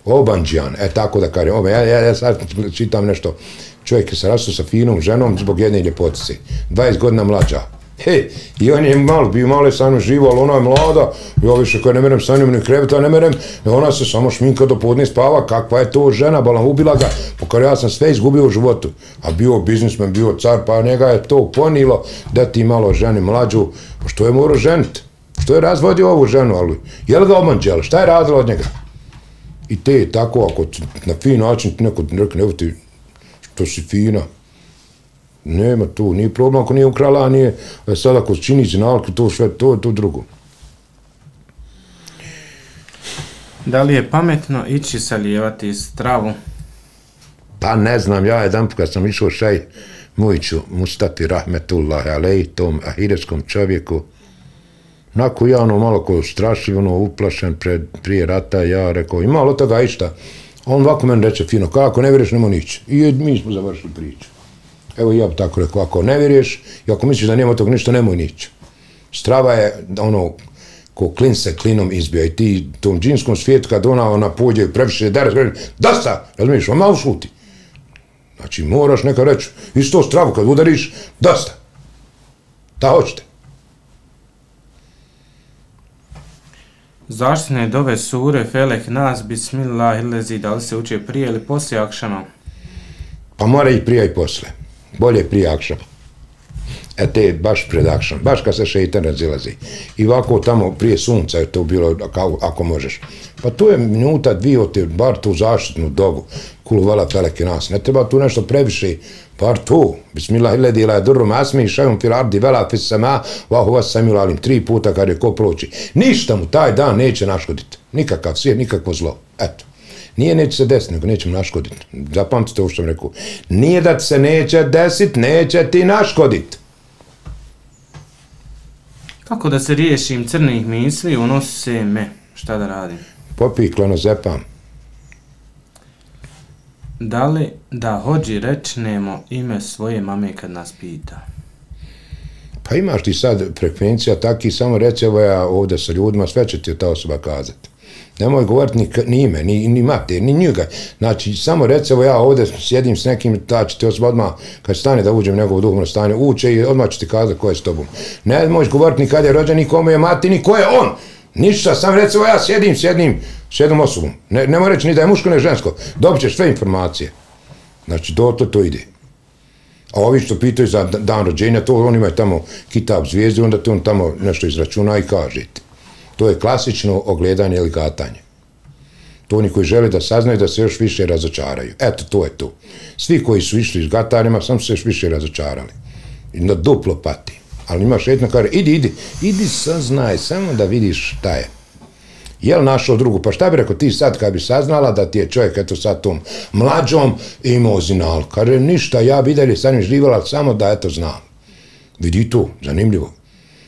Obanđijan, e tako da kažem. Ove, ja, ja, ja sad čitam nešto. Čovjek je se rastao sa finom ženom zbog jedne ljepotice. 20 godina mlađa. He, i on je malo, bio malo je sa mnom živo, ali ona je mlada, ja više koja ne merem sa njom ni kreveta, ne merem, i ona se samo šminka do podne spava, kakva je to žena, balam, ubila ga, pokar ja sam sve izgubio u životu, a bio biznismen, bio car, pa njega je to ponilo da ti malo ženi mlađu, pa što je morao ženiti, što je razvodio ovu ženu, ali je li ga omanđela, šta je radila od njega? I te tako, ako ti na fin način ti neko rekne, evo ti, što si fina, nema tu, nije problem ako nije ukrala, nije, a sad ako čini zinalke, to sve, to je to drugo. Da li je pametno ići salijevati stravu? Pa ne znam, ja jedan put kad sam išao šaj Mujiću, Mustafi Rahmetullah, alej, tom ahireskom čovjeku, Nako ja ono malo ko strašljivo, ono uplašen pred, prije rata, ja rekao, i malo od toga išta? On ovako meni reče fino, kako ne vjeruješ, nemo nići. I mi smo završili priču. Evo ja bi tako rekao, ako ne vjeruješ i ako misliš da nema tog ništa, nemoj nići. Strava je ono, ko klin se klinom izbija i ti tom džinskom svijetu kad ona, ona pođe i previše da kaže, dosta, razumiješ, on malo šuti. Znači, moraš neka reći, isto stravu kad udariš, dosta. Da hoćete. Zaštine dove sure Felek Nas Bismillahirlezi da li se uče prije ili poslije akšama? Pa mora i prije i posle. Bolje prije akšama. E te baš production, baš kad se šeitan razilazi. I ovako tamo prije sunca je to bilo, ako, ako možeš. Pa to je minuta, dvije, te, bar tu zaštitnu dobu. kuluvala feleke nas. Ne treba tu nešto previše, bar tu. Bismillah iladi ila durru masmi, šajum fil ardi vela fis sama, vahu vas samil alim. Tri puta kad je ko proći. Ništa mu taj dan neće naškoditi. Nikakav svijet, nikakvo zlo. Eto. Nije neće se desiti, nego neće mu naškoditi. Zapamtite ovo što vam rekao. Nije da se neće desiti, neće ti naškoditi. Kako da se riješim crnih misli, unosi se me. Šta da radim? Popij klonozepam. Da li da hođi rečnemo ime svoje mame kad nas pita? Pa imaš ti sad frekvencija taki, samo reci evo ja ovdje sa ljudima, sve će ti ta osoba kazati. Nemoj govoriti ni, ni ime, ni, ni mate, ni njega. Znači, samo reci evo ja ovdje sjedim s nekim, ta će ti osoba odmah, kad stane da uđem u njegovo duhovno stanje, uče i odmah će ti kazati ko je s tobom. Ne možeš govoriti ni kad je rođen, ni kome je mati, ni ko je on. Ništa, sam reci evo ja sjedim s jednim, s jednom osobom. Ne, nemoj reći ni da je muško, ne žensko. Dobit ćeš sve informacije. Znači, do to to ide. A ovi što pitaju za dan rođenja, to on imaju tamo kitab zvijezde, onda to on tamo nešto izračuna i kaže ti. To je klasično ogledanje ili gatanje. To oni koji žele da saznaju da se još više razočaraju. Eto, to je to. Svi koji su išli s gatanjima, sam se još više razočarali. I na duplo pati. Ali imaš jedna kaže, idi, idi, idi, saznaj, samo da vidiš šta je. Jel našao drugu? Pa šta bi rekao ti sad kad bi saznala da ti je čovjek eto sad tom mlađom imao zinal? Kaže, ništa, ja bi dalje sa njim živjela samo da eto znam. Vidi to, zanimljivo.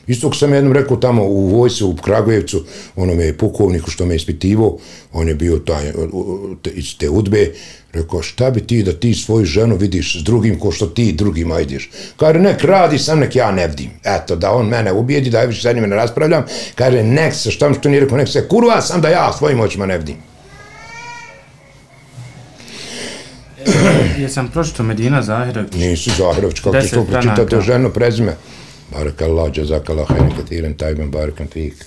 Isto ko sam jednom rekao tamo u vojsu u Kragujevcu, onome je pukovniku što me ispitivo, on je bio taj, iz te udbe, rekao šta bi ti da ti svoju ženu vidiš s drugim ko što ti drugim ideš. Kaže nek radi sam nek ja ne vidim. Eto da on mene ubijedi da ja više sa njime ne raspravljam. Kaže nek se šta mi što nije rekao nek se kurva sam da ja svojim očima ne vidim. Jesam pročito Medina Zahirović? Nisi Zahirović, kako ti to pročitati ženu prezime? Barakallah, jazakallah, hajne katiren, tajben, barakam fik.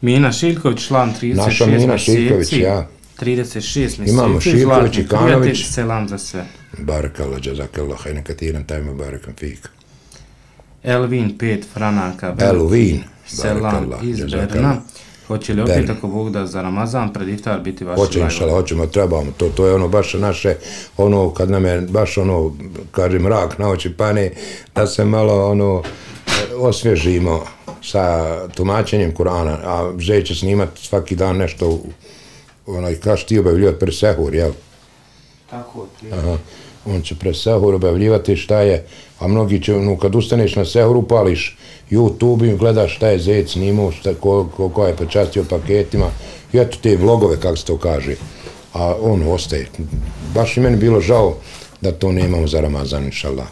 Mina Šiljković, član 36 mjeseci. Naša Mina Šiljković, ja. 36 mjeseci. Imamo Šiljković i Kanović. Prijatelj, selam za sve. Barakallah, jazakallah, hajne katiren, tajben, barakam fik. Elvin, pet franaka. Elvin. Selam iz Berna. Hoće li opet ako Bog da za Ramazan pred iftar biti vaši Hoće, inšala, hoćemo, trebamo. To, to je ono baš naše, ono, kad nam je baš ono, kažem, rak na oči pane, da se malo, ono, osvježimo sa tumačenjem Kurana, a Žej će snimati svaki dan nešto, onaj, kaš ti objavljivati pre sehur, jel? Tako, Aha. On će pre sehur objavljivati šta je, a mnogi će, no, kad ustaneš na sehur, upališ, YouTube im gledaš šta je Zec snimao, šta, ko, ko, ko je počastio paketima, i eto te vlogove, kako se to kaže. A on ostaje. Baš i meni bilo žao da to nemamo za Ramazan, inšallah.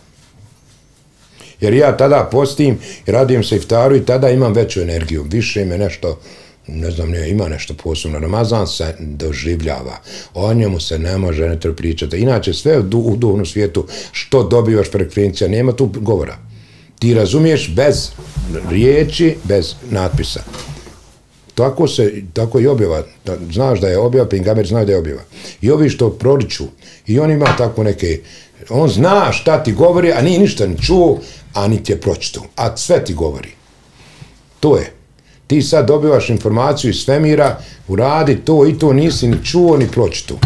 Jer ja tada postim i radim se iftaru i tada imam veću energiju. Više me nešto, ne znam, ne, ima nešto posebno. Ramazan se doživljava. O njemu se ne može ne pričati. Inače, sve u, u duhovnom svijetu što dobivaš frekvencija, nema tu govora ti razumiješ bez riječi, bez natpisa. Tako se, tako i objava, znaš da je objava, Pingamer zna da je objava. I ovi što proriču, i on ima tako neke, on zna šta ti govori, a nije ništa ni čuo, a ni ti je pročito, A sve ti govori. To je. Ti sad dobivaš informaciju iz svemira, uradi to i to, nisi ni čuo, ni pročito.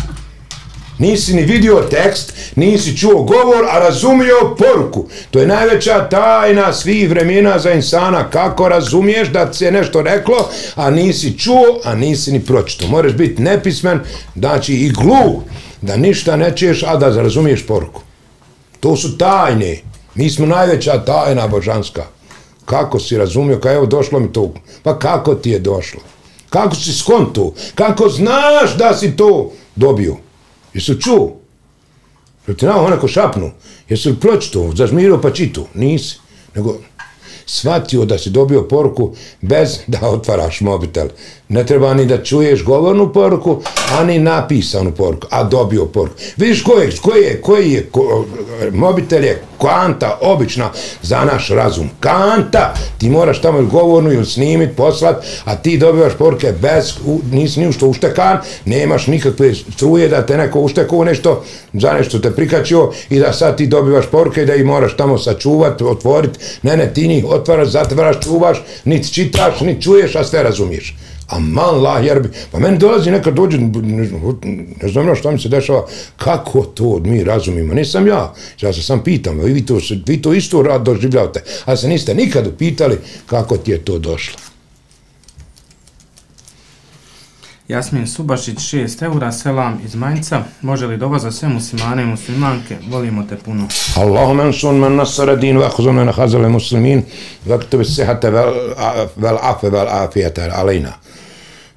Nisi ni vidio tekst, nisi čuo govor, a razumio poruku. To je najveća tajna svih vremena za insana. Kako razumiješ da se nešto reklo, a nisi čuo, a nisi ni pročito. Moraš biti nepismen, znači i glu, da ništa ne čuješ, a da razumiješ poruku. To su tajne. Mi smo najveća tajna božanska. Kako si razumio, kao evo došlo mi to. Pa kako ti je došlo? Kako si skonto? Kako znaš da si to dobio? Jesu čuo? Jel ti nao onako šapnu? Jesu li pročito? Zažmirio pa čitu? Nisi. Nego shvatio da si dobio poruku bez da otvaraš mobitel. Ne treba ni da čuješ govornu poruku, ani napisanu poruku, a dobio poruku. Vidiš koji je, koji je, koji je ko, mobitel je kanta obična za naš razum. Kanta! Ti moraš tamo govornu ili snimit, poslat, a ti dobivaš poruke bez, u, nisi ni ušto uštekan, nemaš nikakve struje da te neko uštekuo nešto, za nešto te prikačio i da sad ti dobivaš poruke da i moraš tamo sačuvat, otvorit. Ne, ne, ti njih otvaraš, zatvaraš, čuvaš, niti čitaš, niti čuješ, a sve razumiješ. A man la jerbi, pa meni dolazi nekad dođe, ne, ne znam na šta mi se dešava, kako to mi razumimo, nisam ja, ja se sam pitam, vi to, vi to isto rad doživljavate, a se niste nikad upitali kako ti je to došlo. Jasmin Subašić, 6 eura, selam iz Manjca. Može li doba za sve muslimane i muslimanke? Volimo te puno. Allahumma ansun man nasara din wa khuzum lana khazal muslimin wa ktub sihhata wal afwa wal afiyata alaina.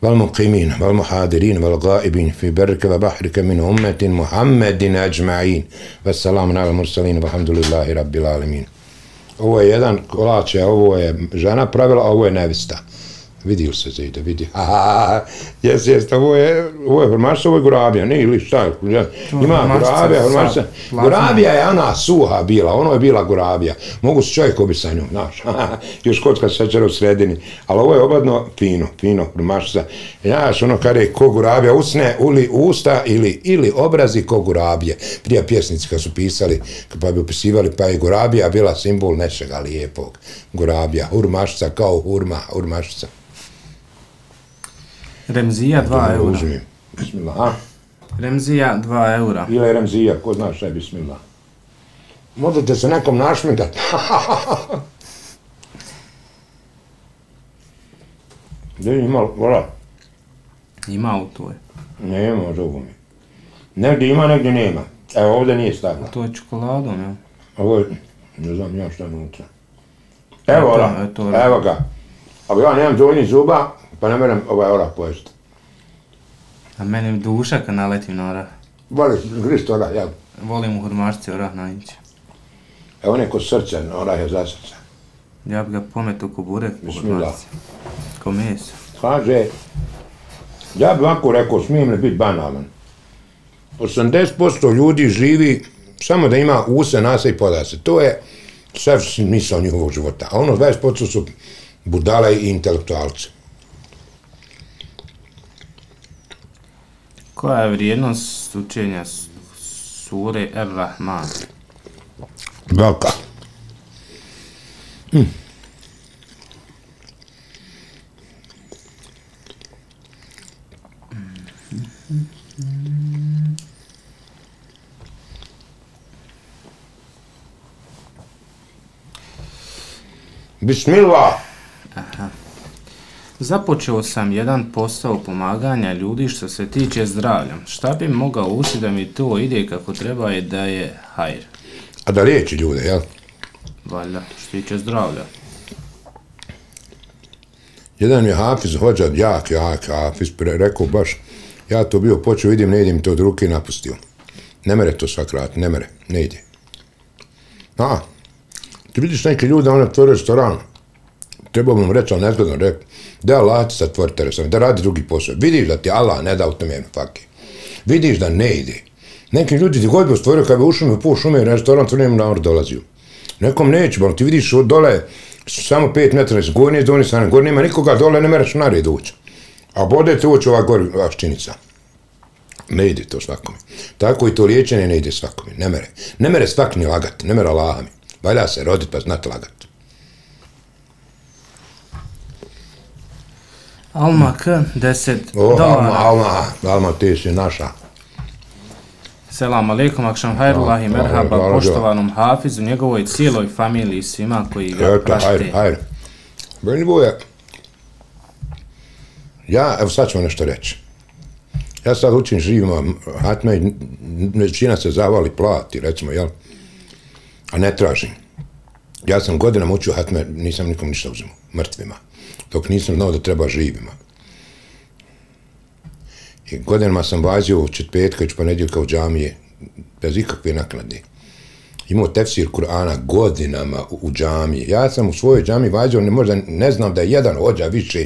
والمقيمين والمحاضرين والغائبين في برك وبحرك من أمة محمد أجمعين والسلام على المرسلين والحمد لله رب العالمين Ovo je jedan kolač, ovo je žena pravila, a ovo je nevista. Vidi se zide, vidi. Jes, jes, ovo je, ovo je Hormarsa, ovo je Gurabija, ne, ili šta je, ima Gurabija, Hormarsa. Gurabija je ona suha bila, ono je bila Gurabija. Mogu se čovjek obi sa njom, znaš, još kocka šećera u sredini. Ali ovo je obadno fino, fino, Hormarsa. Znaš, ono kada je ko Gurabija usne, uli usta ili, ili obrazi ko Gurabije. Prije pjesnici kad su pisali, pa bi upisivali, pa je Gurabija bila simbol nečega lijepog. Gurabija, Hurmašca kao Hurma, Hurmašca. Remzija 2 eura. Uzmi. Bismillah. A? Remzija 2 eura. Ili je Remzija, ko zna šta je Bismillah. Možete se nekom našmigat. Gdje ima, vola? Ima u toj. Nema, zovu mi. Negdje ima, negdje nema. Evo, ovdje nije stavila. To je čokoladom, ja. Ovo je, ne znam ja šta je unutra. Evo, vola, Eto, eto, evo ga. Ako ja nemam dvojni zuba, pa ne merem ovaj orah pojesti. A meni duša kad naletim na orah. Voli, grist orah, jel? Volim u hurmašci orah najveće. Evo neko srce, orah je za srce. Ja bi ga pometu ko burek u hurmašci. Ko meso. Kaže, ja bi ovako rekao, smijem li biti banalan? 80% ljudi živi samo da ima use, nase i poda se. To je sve smisao njihovog života. A ono 20% su budale i intelektualci. Koja je vrijednost učenja sure Er-Rahman? Velika. Bismillah. Započeo sam jedan posao pomaganja ljudi što se tiče zdravlja. Šta bi mogao usi da mi to ide kako treba je da je hajr. A da liječi ljude, jel? Valjda, što tiče zdravlja. Jedan mi je Hafiz hođa, jak, jak Hafiz, pre, rekao baš, ja to bio počeo, vidim, ne ide mi to od ruke i napustio. Ne mere to svak rad, ne mere, ne ide. A, ti vidiš neke ljude, on otvore restoran, treba mu reći, ali nezgodno, rekao, da Allah ti zatvorite restoran, da radi drugi posao. Vidiš da ti Allah ne da u tome fake. Vidiš da ne ide. Neki ljudi ti god bi ostvorio, kada bi ušli mi u pol šume, restoran, to nema na dolazio. Nekom neće, ali ti vidiš od dole, samo 5 metara, iz gornje, iz donje strane, gore nema nikoga, dole ne mereš na red ući. A bode te ući ova gori, vaščinica. Ne ide to svakome. Tako i to liječenje ne ide svakome, ne mere. Ne mere svak ni lagati, ne mere Allah mi. Valja se roditi pa znati lagati. Alma K, 10 O, Alma, dolara. Alma, Alma, ti si naša. Selam alaikum, akšam hajrullah i Hvala, merhaba hvala, poštovanom Hafizu, njegovoj cijeloj familiji i svima koji ga Eto, prate. hajde. Meni boje. Ja, evo sad ću vam nešto reći. Ja sad učim živima hatme većina se zavali plati, recimo, jel? A ne tražim. Ja sam godinama učio hatme, nisam nikom ništa uzimao, mrtvima. Dok nisam znao da treba živima. I godinama sam vazio u četpetka i čponedjeljka u džamije, bez ikakve naknade imao tefsir Kur'ana godinama u, u džami. Ja sam u svojoj džami vađao, ne, možda ne znam da je jedan hođa više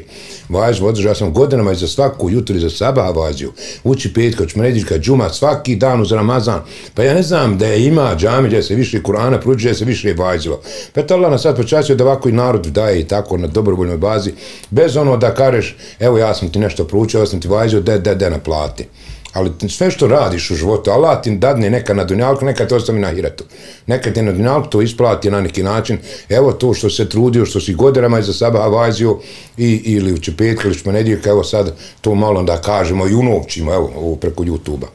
vađao, održao sam godinama i za svaku jutru i za sabah vađao. Uči petka, čmredička, džuma, svaki dan uz Ramazan. Pa ja ne znam da je ima džami gdje se više Kur'ana pruči, gdje se više vađalo. Pa je Allah nas sad počasio da ovako i narod daje i tako na dobrovoljnoj bazi, bez ono da kareš, evo ja sam ti nešto proučio, ja sam ti vađao, de, de, de na plati. Ali sve što radiš u životu, Allah ti dadne neka na dunjalku, neka to ostavi na hiratu. Neka ti na dunjalku to isplati na neki način. Evo to što se trudio, što si godinama iza sabaha vazio i, ili u čepetka ili španedijeka, evo sad to malo da kažemo i unovčimo, evo, ovo preko YouTube-a.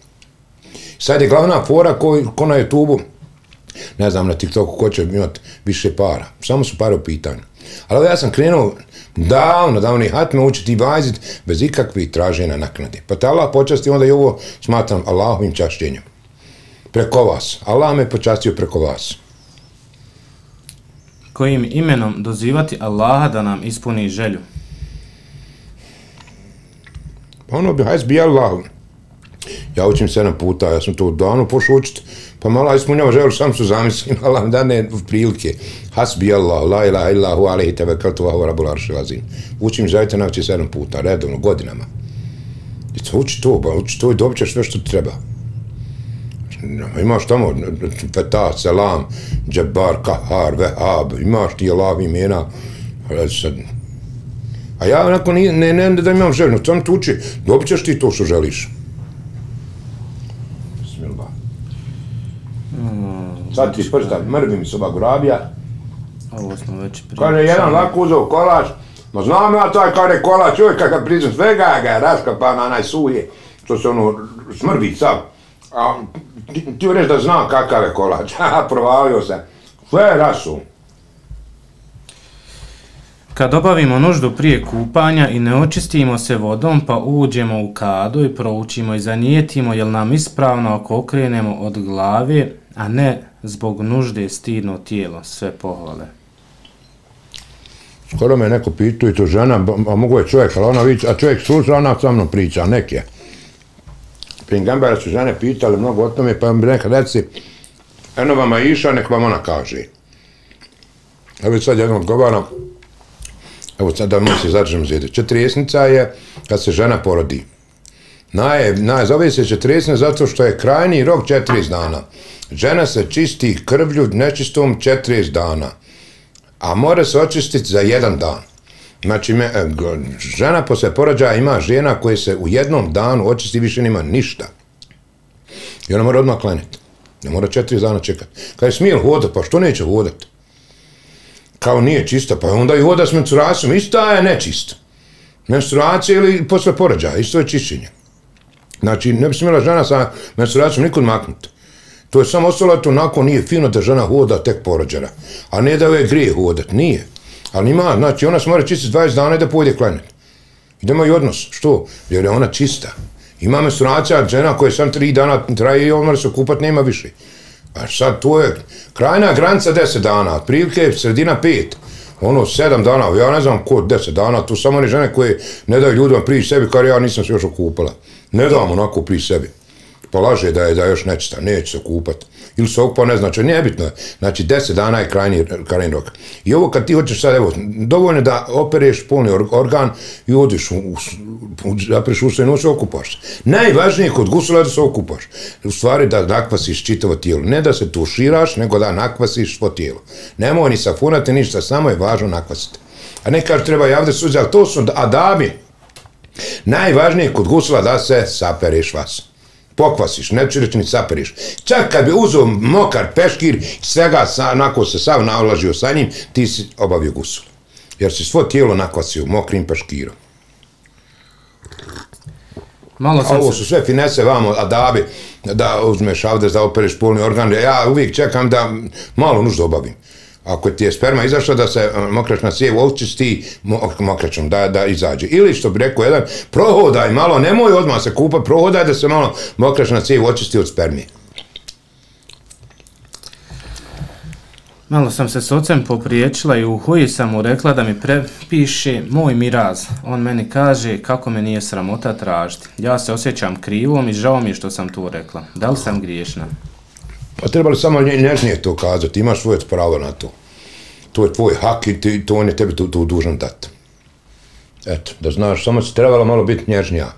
Sad je glavna fora ko, ko na YouTube-u, ne znam na TikToku ko će imati više para. Samo su pare u pitanju. Ali ja sam krenuo davno, davno i hatme učiti i vazit bez ikakvih traženja naknade. Pa te Allah počasti, onda i ovo smatram Allahovim čašćenjem. Preko vas. Allah me počastio preko vas. Kojim imenom dozivati Allaha da nam ispuni želju? Pa ono bi, hajz bi Allah. Ja učim sedam puta, ja sam to davno pošao učiti. Pa malo ispunjava želju, sam su zamislim, Allah da ne prilike. Hasbi Allah, la ilaha illahu, alihi tebe, kao tu vahu rabu arši lazim. Učim zajte navći sedam puta, redovno, godinama. I to uči to, ba, uči to i dobit ćeš sve što ti treba. Imaš tamo feta, selam, Džabar, kahar, vehab, imaš ti Allah imena. A ja onako ne, ne, ne da imam želju, sam tu uči, dobit ćeš ti to što želiš. Sad ti prsta, mrvi mi se ova grabija. Ovo smo već pričali. Kaže, jedan lako uzao kolač. Ma znam ja taj kare kolač, uvijek kakav priznam svega ga je raskapa na onaj suje, što se ono smrvi sav. A ti, ti reći da znam kakav je kolač. Provalio se. Sve je rasu. Kad obavimo nuždu prije kupanja i ne očistimo se vodom, pa uđemo u kadu i proučimo i zanijetimo, jel nam ispravno ako okrenemo od glave, a ne zbog nužde stidno tijelo, sve pohvale. Skoro me neko pitao i to žena, a mogu je čovjek, ali ona vića, a čovjek sluša, ona sa mnom priča, neke. Pingambara su žene pitali mnogo o tome, pa mi neka reci, eno vama iša, nek vam ona kaže. Evo sad jednom odgovaram, evo sad da mi se začnemo zjeti. Četrijesnica je kad se žena porodi. Naj, naj, zove se četrijesnica zato što je krajni rok četirijes dana. Žena se čisti krvlju nečistom četirijes dana, a mora se očistiti za jedan dan. Znači, me, e, žena posle porođaja ima žena koje se u jednom danu očisti više nima ništa. I ona mora odmah klanjati. Ne mora četiri dana čekati. Kada je smije hodat, pa što neće hodat? Kao nije čista, pa onda i hoda s menstruacijom, ista je nečista. Menstruacija ili posle porođaja, isto je čišćenje. Znači, ne bi smjela žena sa menstruacijom nikud maknuti. To je samo ostalo, to onako nije fino da žena hoda tek porođena. A ne da je grije hodat, nije. Ali ima, znači, ona se mora čistiti 20 dana i da pojede klanjati. Idemo i odnos, što? Jer je ona čista. Ima menstruacija, žena koja sam tri dana traje i on mora se kupat, nema više. A sad to je krajna granica 10 dana, otprilike sredina 5. Ono, sedam dana, ja ne znam ko 10 dana, tu samo one žene koje ne daju ljudima prije sebi, kar ja nisam se još okupala. Ne dam onako prije sebi pa laže da je da još nečista, neće se kupat. Ili se okupa, ne znači, nebitno je. Znači, deset dana je krajni, krajni rok. I ovo kad ti hoćeš sad, evo, dovoljno da opereš polni organ i odiš, u, u, zapreš u sve okupaš se. Najvažnije kod gusula je da se okupaš. U stvari da nakvasiš čitavo tijelo. Ne da se tuširaš, nego da nakvasiš svo tijelo. Nemoj ni safunati ništa, samo je važno nakvasiti. A ne kaže treba javde suđa, ali to su adabi. Najvažnije kod gusula da se sapereš vas pokvasiš, ne ću reći ni saperiš. Čak kad bi uzao mokar peškir, svega sa, onako se sav navlažio sa njim, ti si obavio gusul. Jer si svo tijelo nakvasio mokrim peškirom. Malo sam ovo su sve finese vamo, adabi, da uzmeš avdes, da opereš polni organ. Ja uvijek čekam da malo nuždo obavim ako ti je sperma izašla da se e, mokrač na cijev očisti mokračom, da, da izađe. Ili što bi rekao jedan, prohodaj malo, nemoj odmah se kupa, prohodaj da se malo mokračna cijev očisti od spermije. Malo sam se s ocem popriječila i u huji sam mu rekla da mi prepiše moj miraz. On meni kaže kako me nije sramota tražiti. Ja se osjećam krivom i žao mi što sam to rekla. Da li sam griješna? Pa trebali samo nježnije to kazati, imaš svoje pravo na to. To je tvoj hak i ti, to on je tebi tu, tu dužan dati. Eto, da znaš, samo si trebala malo biti nježnija.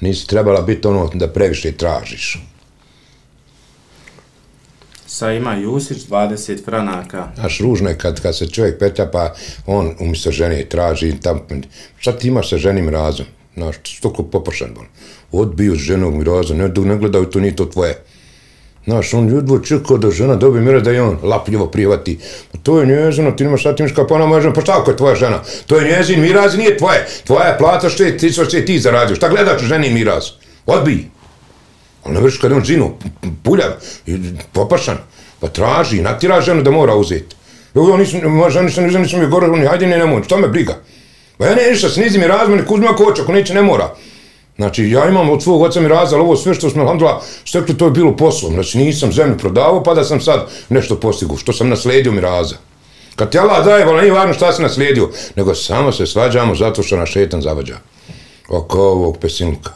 Nisi trebala biti ono da previše tražiš. Sa ima Jusić 20 franaka. Znaš, ružno je kad, kad se čovjek petlja, pa on umjesto žene traži tam, šta ti imaš sa ženim razom? Znaš, stoko popršan bol. Odbiju ženog mi razom, ne, ne gledaju, to nije to tvoje. Znaš, on ljudvo čekao da žena dobije mira da je on lapljivo privati. Pa to je njezino, ti nemaš šta ti imaš kao pa ona moja žena, pa šta ako je tvoja žena? To je njezin miraz i nije tvoje. Tvoja je plata što je ti, što je ti zaradio. Šta gledaš ženi miraz? Odbij. Ali ne vrši kada je on žinu, puljav, i popašan, pa traži, natira ženu da mora uzeti. Evo, ja nisam, moja žena nisam, nisam, nisam mi gore, oni, hajde ne, nemoj, što me briga. Pa ja ne, ništa, snizi mi razmeni, kuzma ako hoće, ako neće, ne mora. Znači, ja imam od svog oca mi raza, ali ovo sve što smo, handla, stekli, to je bilo poslom. Znači, nisam zemlju prodavao, pa da sam sad nešto postigu, što sam naslijedio mi raza. Kad ti Allah daje, vola, nije važno šta si naslijedio, nego samo se svađamo zato što nas šetan zavađa. Oko ovog pesilnika.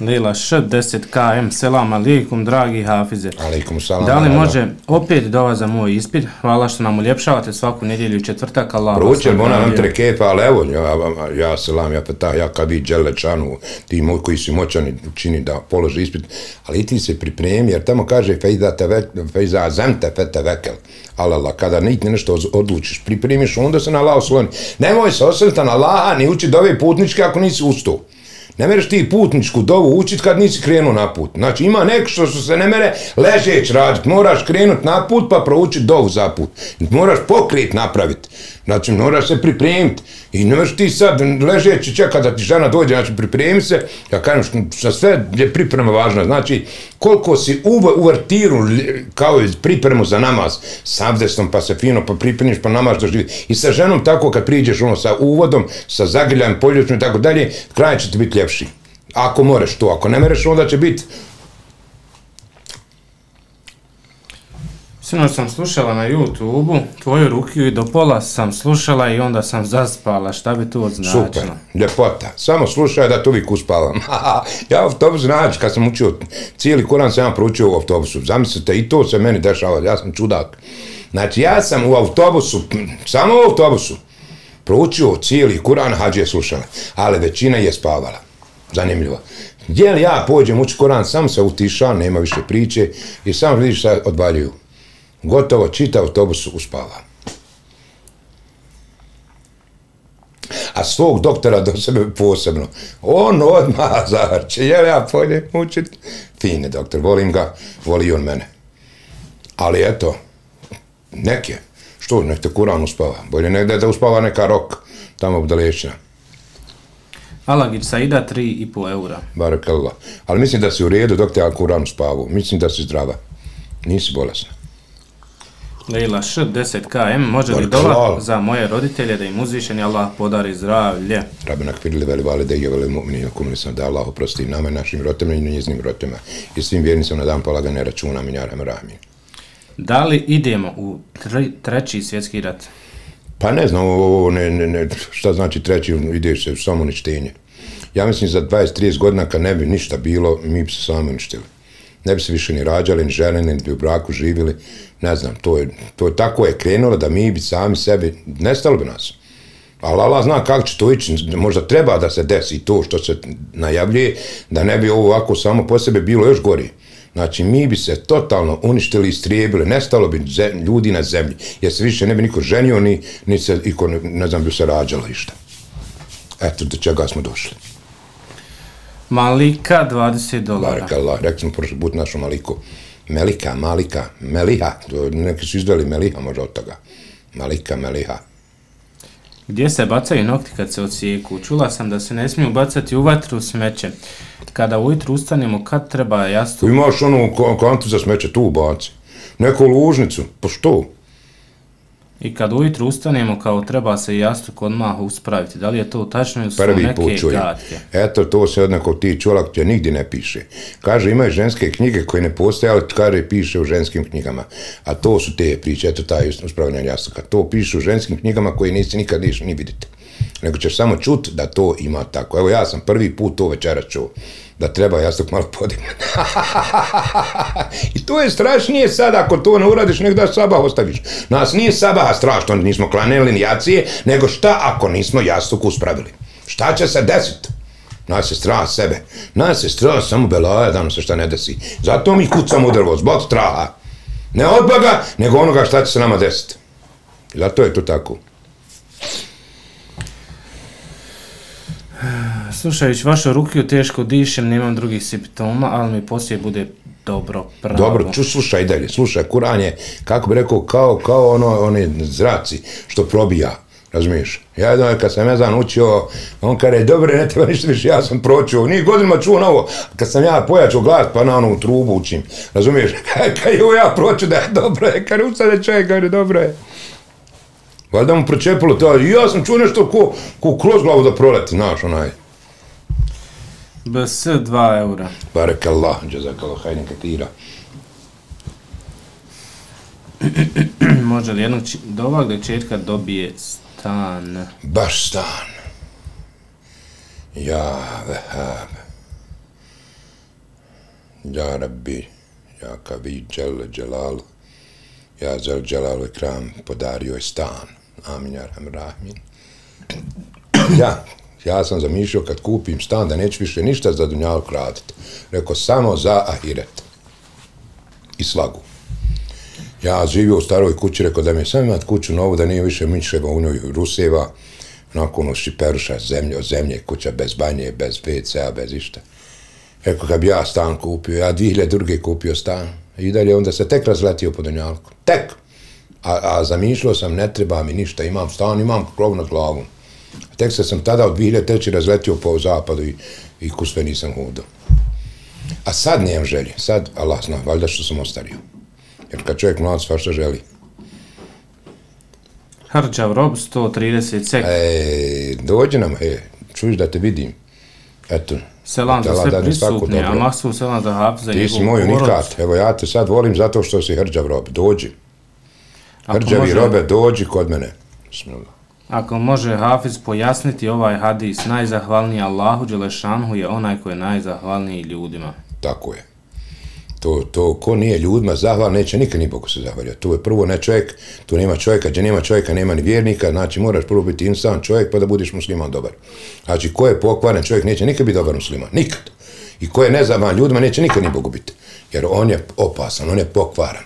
Lila Š, 10 km, selam alikum, dragi Hafize. Alaikum salam. Da li može opet dova za moj ispit? Hvala što nam uljepšavate svaku nedjelju i četvrtak, Allah. vas Proučer bona nam trekefa, ali evo, ja, ja selam, ja peta, ja kad vi dželečanu, ti mo, koji si moćani čini da položi ispit, ali ti se pripremi, jer tamo kaže fejza, teve, fejza zemte fe tevekel. Alala, kada niti nešto od- odlučiš, pripremiš, onda se na Allah osloni. Nemoj se osvrta na Allaha, ni uči dove putničke ako nisi ustao. Ne mereš ti putničku dovu učit kad nisi krenuo na put. Znači ima neko što, se ne mere ležeć radit. Moraš krenut na put pa proučit dovu za put. Moraš pokret napraviti. Znači moraš se pripremiti. I ne možeš ti sad ležeći čeka da ti žena dođe, znači pripremi se. Ja kažem što sve je priprema važna. Znači koliko si u uvertiru kao i pripremu za namaz s abdestom pa se fino pa pripremiš pa namaz doživi. I sa ženom tako kad priđeš ono sa uvodom, sa zagrljajem, poljučnom i tako dalje, kraj će ti biti ljepši. Ako moreš to, ako ne mereš onda će biti Sinoć sam slušala na YouTube-u, tvoju rukiju i do pola sam slušala i onda sam zaspala. Šta bi to značilo? Super, ljepota. Samo slušaj da to uvijek uspavam. ja u autobusu, znači, kad sam učio, cijeli Koran sam ja proučio u autobusu. Zamislite, i to se meni dešava, ja sam čudak. Znači, ja sam u autobusu, samo u autobusu, proučio cijeli Koran, hađe slušala, ali većina je spavala. Zanimljivo. Gdje li ja pođem ući Koran, sam se utiša, nema više priče i sam vidiš šta odvaljuju. Gotovo, čitav autobus uspava. a svog doktora do sebe posebno. On odmah zavrće, jel ja pođem učit? Fini doktor, volim ga, voli on mene. Ali eto, neke, što, nek te Kuran uspava. Bolje negde da uspava neka rok, tamo obdalešća. Alagić Saida 3,5 eura. Barakallah. Ali mislim da si u redu dok te ja Kuran uspavu. Mislim da si zdrava. Nisi bolesna. Leila Š, 10 km, može li dova za moje roditelje da im uzvišeni Allah podari zdravlje? Rabbena kfirli veli vali da je veli mu'mini kumili sam da Allah oprosti i nama i našim rotima i njeznim rotima i svim vjernicama na dan polagane računa minjarem rahmin. Da li idemo u tre, treći svjetski rat? Pa ne znam, ovo, ne, ne, ne, šta znači treći, ideš se u samoništenje. Ja mislim za 20-30 godina kad ne bi ništa bilo, mi bi se sami uništili. Ne bi se više ni rađali, ni ženili, ni bi u braku živili, Ne znam, to je, to je tako je krenulo da mi bi sami sebi, nestalo bi nas. Ali Allah zna kako će to ići, možda treba da se desi to što se najavljuje, da ne bi ovo ovako samo po sebe bilo još gori. Znači, mi bi se totalno uništili, istrijebili, nestalo bi zem, ljudi na zemlji, jer se više ne bi niko ženio, ni, ni se, iko, ne znam, bi se rađalo išta. Eto, do čega smo došli. Malika 20 dolara. Barak Allah, rekli smo prošli put našu maliku. Melika, Malika, Meliha, neki su izveli Meliha možda od toga. Malika, Meliha. Gdje se bacaju nokti kad se osijeku? Čula sam da se ne smiju bacati u vatru smeće. Kada ujutru ustanemo, kad treba jasno? Imaš onu kantu za smeće, tu baci. Neku lužnicu, pa što? I kad ujutru ustanemo, kao treba se jastuk odmah uspraviti. Da li je to tačno ili su Prvi neke put čujem. gatke? Eto, to se jednako ti čulak će nigdje ne piše. Kaže, imaju ženske knjige koje ne postoje, ali kaže, piše u ženskim knjigama. A to su te priče, eto taj uspravljanje jastuka. To piše u ženskim knjigama koje nisi nikad niš ni vidite nego ćeš samo čut da to ima tako. Evo ja sam prvi put to večera čuo da treba jastuk malo podignuti. I to je strašnije sad, ako to ne uradiš, nek da sabah ostaviš. Nas nije sabaha strašno, nismo klanili ni jacije, nego šta ako nismo jastuk uspravili? Šta će se desiti? Nas je strah sebe. Nas je strah samo belaja da nam se šta ne desi. Zato mi kucamo u drvo, zbog straha. Ne odbaga, nego onoga šta će se nama desiti. Zato je to tako. Slušajući vašu rukiju, teško dišem, nemam drugih simptoma, ali mi poslije bude dobro, pravo. Dobro, ču, slušaj dalje, slušaj, Kuran je, kako bi rekao, kao, kao ono, one zraci što probija, razumiješ? Ja jedan, kad sam ja učio, on kare, dobro, ne treba ništa više, ja sam pročuo, nije godinima čuo novo, ovo, kad sam ja pojačao glas, pa na onu trubu učim, razumiješ? Kad je ja pročuo da je dobro, je, kad ustane čovjek, kad je dobro je. Valjda mu pročepilo to, ja sam čuo nešto ko, ko kroz glavu da proleti, znaš, onaj. BS 2 eura. Barek Allah, hajde katira. Može li jednog či- do ovog dečetka dobije stan? Baš stan. Ja, vehab. Ja, rabbi, ja kavi, džel, dželal. Ja, zel, dželal, ikram, podario je stan. Amin, ja, rahmin. Ja, ja sam zamišljao kad kupim stan da neću više ništa za dunjalu kraditi. Rekao, samo za ahiret. I slagu. Ja živio u staroj kući, rekao da mi je samo imat kuću novu, da nije više mičeva u njoj Ruseva, onako ono šiperuša zemlje od zemlje, kuća bez banje, bez WC-a, bez išta. Rekao, kad bi ja stan kupio, ja 2002. kupio stan, i dalje onda se tek razletio po Dunjalku. Tek! A, a zamišljao sam, ne treba mi ništa, imam stan, imam krov nad glavom. Tek se sam tada od 2003. razletio po zapadu i, i kusve nisam hudao. A sad nemam želje, sad, Allah zna, valjda što sam ostario. Jer kad čovjek mlad svašta želi. Hrđav rob 130 sek. E, dođi nam, he, čuješ da te vidim. Eto. Selam za sve prisutne, a masu selam za Hafza i Ti si moj unikat, evo ja te sad volim zato što si hrđav rob, dođi. Hrđavi može- robe, dođi kod mene. Bismillah. Ako može Hafiz pojasniti ovaj hadis, najzahvalniji Allahu Đelešanhu je onaj koji je najzahvalniji ljudima. Tako je. To, to, ko nije ljudima zahval, neće nikad ni Bogu se. Tu je prvo ne čovjek, tu nema čovjeka, gdje nema čovjeka, nema ni vjernika, znači moraš prvo biti insan čovjek pa da budeš musliman dobar. Znači, ko je pokvaren čovjek, neće nikad biti dobar musliman. Nikad. I ko je nezahvalan ljudima, neće nikad ni Bogu biti. Jer on je opasan, on je pokvaran.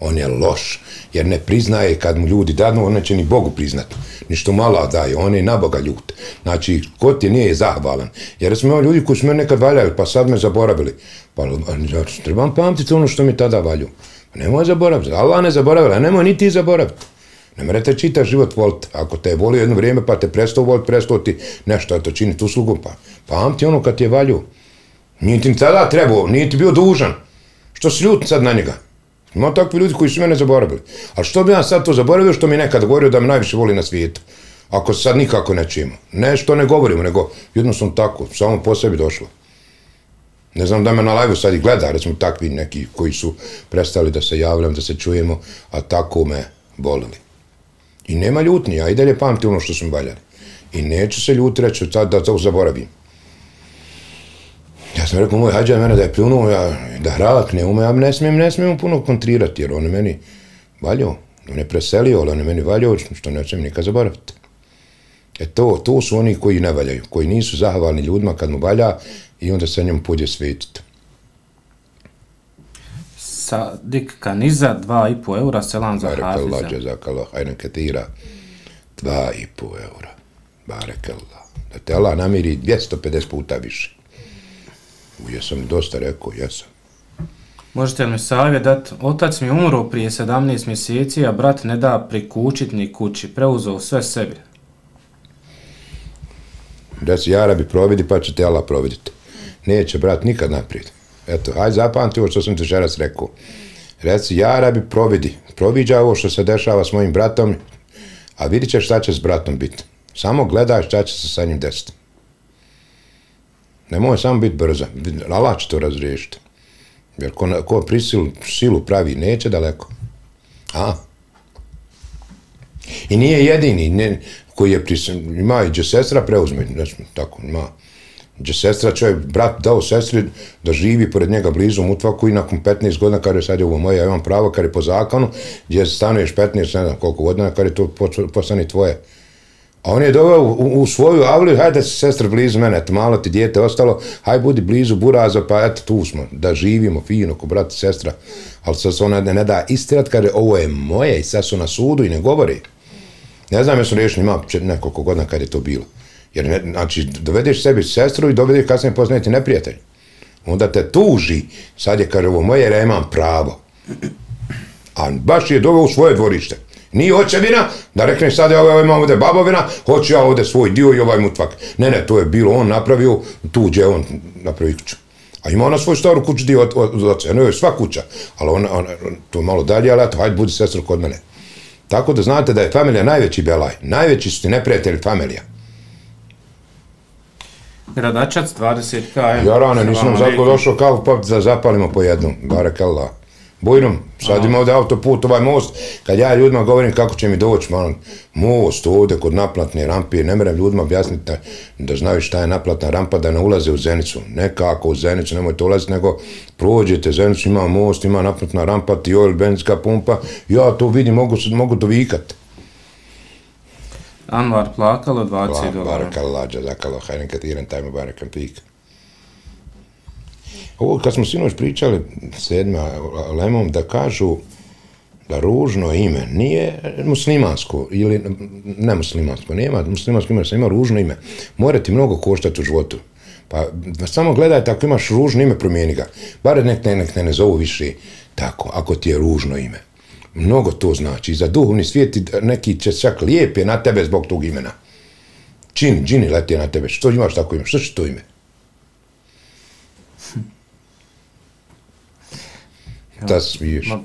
On je loš, jer ne priznaje kad mu ljudi dadnu, on neće ni Bogu priznat. Ni što mala daje, on je na Boga ljut. Znači, ko ti nije zahvalan? Jer smo imali ljudi koji su me nekad valjali, pa sad me zaboravili. Pa znači, trebam pamtiti ono što mi tada valju. Pa nemoj zaboraviti, Allah ne zaboravila, nemoj ni ti zaboraviti. Ne morate čitav život voliti. Ako te je volio jedno vrijeme, pa te prestao voliti, prestao ti nešto, eto, činiti uslugu, pa pamti ono kad ti je valju. Nije ti tada trebao, nije ti bio dužan. Što si ljut sad na njega? Ima takvi ljudi koji su mene zaboravili. A što bi ja sad to zaboravio što mi nekad govorio da me najviše voli na svijetu? Ako sad nikako ne. Ne što ne govorimo, nego jednostavno tako, samo po sebi došlo. Ne znam da me na live sad i gleda, recimo takvi neki koji su prestali da se javljam, da se čujemo, a tako me bolili. I nema ljutnje, ja i dalje pamti ono što sam valjali. I neću se ljuti reći sad da to zaboravim. Ja sam rekao, moj hađa mene da je pljunuo, ja, da hravak ne ume, ja ne smijem, ne smijem puno kontrirati, jer on je meni valjao, on je preselio, ali on je meni valjao, što ne smijem nikad zaboraviti. E to, to su oni koji ne valjaju, koji nisu zahvalni ljudima kad mu valja i onda se njemu pođe svetiti. Sadik Kaniza, 2,5 eura, selam za Hafiza. jazakallah, hajna katira, dva i po eura. Barekallah. Da te Allah namiri 250 puta više. Jesam dosta rekao, jesam. Možete li mi savjet dati? Otac mi umro prije 17 mjeseci, a brat ne da prikućit ni kući. Preuzeo sve sebi. Reci, ja rabi providi, pa će te Allah providiti. Neće, brat, nikad naprijed. Eto, hajde zapamti ovo što sam ti žeras rekao. Reci, ja rabi providi. Proviđa ovo što se dešava s mojim bratom, a vidit ćeš šta će s bratom biti. Samo gledaj šta će se sa njim desiti. Nemoj samo biti brza. Allah će to razriješiti. Jer ko, ko prisilu silu pravi, neće daleko. A? I nije jedini. Ne, koji je prisil, ima i gdje sestra preuzme, recimo, tako, ima. Gdje sestra čovjek, brat dao sestri da živi pored njega blizu mutvaku i nakon 15 godina, kada je sad je ovo moje, ja imam pravo, kada je po zakonu, gdje stanuješ 15, ne znam koliko godina, kada je to postane tvoje. A on je doveo u, u svoju avliju, hajde se sestra blizu mene, eto malo ti dijete ostalo, haj budi blizu buraza, pa eto tu smo, da živimo fino ko brat i sestra. Ali sad se ona ne, ne da istirat, kaže ovo je moje i sad su na sudu i ne govori. Ne znam jesu riješili, ima nekoliko godina kad je to bilo. Jer ne, znači, dovedeš sebi sestru i dovedeš kasnije poznati neprijatelj. Onda te tuži, sad je kaže ovo moje, jer ja imam pravo. A baš je doveo u svoje dvorište. Nije očevina, da rekneš sad ja ovaj imam ovdje babovina, hoću ja ovdje svoj dio i ovaj mutvak. Ne, ne, to je bilo on napravio, tuđe on napravio kuću. A ima ona svoj staru kuću dio od, od, od oca, ne je sva kuća, ali ona, ona, to je malo dalje, ali eto, hajde, budi sestro kod mene. Tako da znate da je familija najveći belaj, najveći su ti neprijatelji familija. Gradačac 20 km. Ja rane, nisam zato došao kao pa da zapalimo po jednom, barek Allah. Bujnom, sad ima ovdje autoput, ovaj most, kad ja ljudima govorim kako će mi doći, malo, most ovdje kod naplatne rampe, ne meram ljudima objasniti da, da znaju šta je naplatna rampa, da ne ulaze u Zenicu, ne kako u Zenicu, nemojte ulaziti, nego prođete Zenicu, ima most, ima naplatna rampa, ti oil, benzinska pumpa, ja to vidim, mogu, mogu dovikati. Anvar plakalo 20 dolara. Barakallah, jazakallah, hajren katiren, tajmo barakan pika. Ovo kad smo sinoć pričali sedma lemom da kažu da ružno ime nije muslimansko ili ne muslimansko, nema muslimansko ime, ima ružno ime. Mora ti mnogo koštati u životu. Pa samo gledajte, ako imaš ružno ime, promijeni ga. Bare nek ne, nek ne, ne zovu više tako, ako ti je ružno ime. Mnogo to znači. Za duhovni svijet neki će čak lijepe na tebe zbog tog imena. Čini, džini leti na tebe. Što imaš tako ime? Što će to ime? Da smiješ. Ma,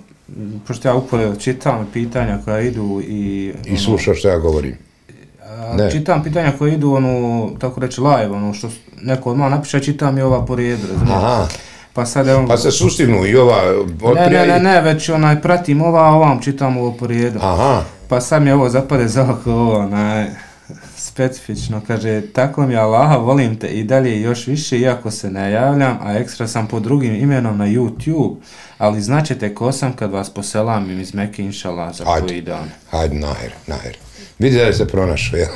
pošto ja uporedo čitam pitanja koja idu i... I ono, slušaš što ja govorim. Ne. Čitam pitanja koje idu, ono, tako reći, live, ono, što neko odmah napiše, čitam i ova po redu, Aha. Pa sad evo... Pa se sustignu i ova... Ne, ne, ne, ne, već onaj, pratim ova, ovam čitam ovo po redu. Aha. Pa sad mi ovo zapade za oko, ovo, onaj specifično, kaže, tako mi Allaha, volim te i dalje još više, iako se ne javljam, a ekstra sam po drugim imenom na YouTube, ali značete ko sam kad vas poselam iz Mekke, inšala, za hajde, koji dan. Hajde, naher, naher. Vidi da se pronašao, jel?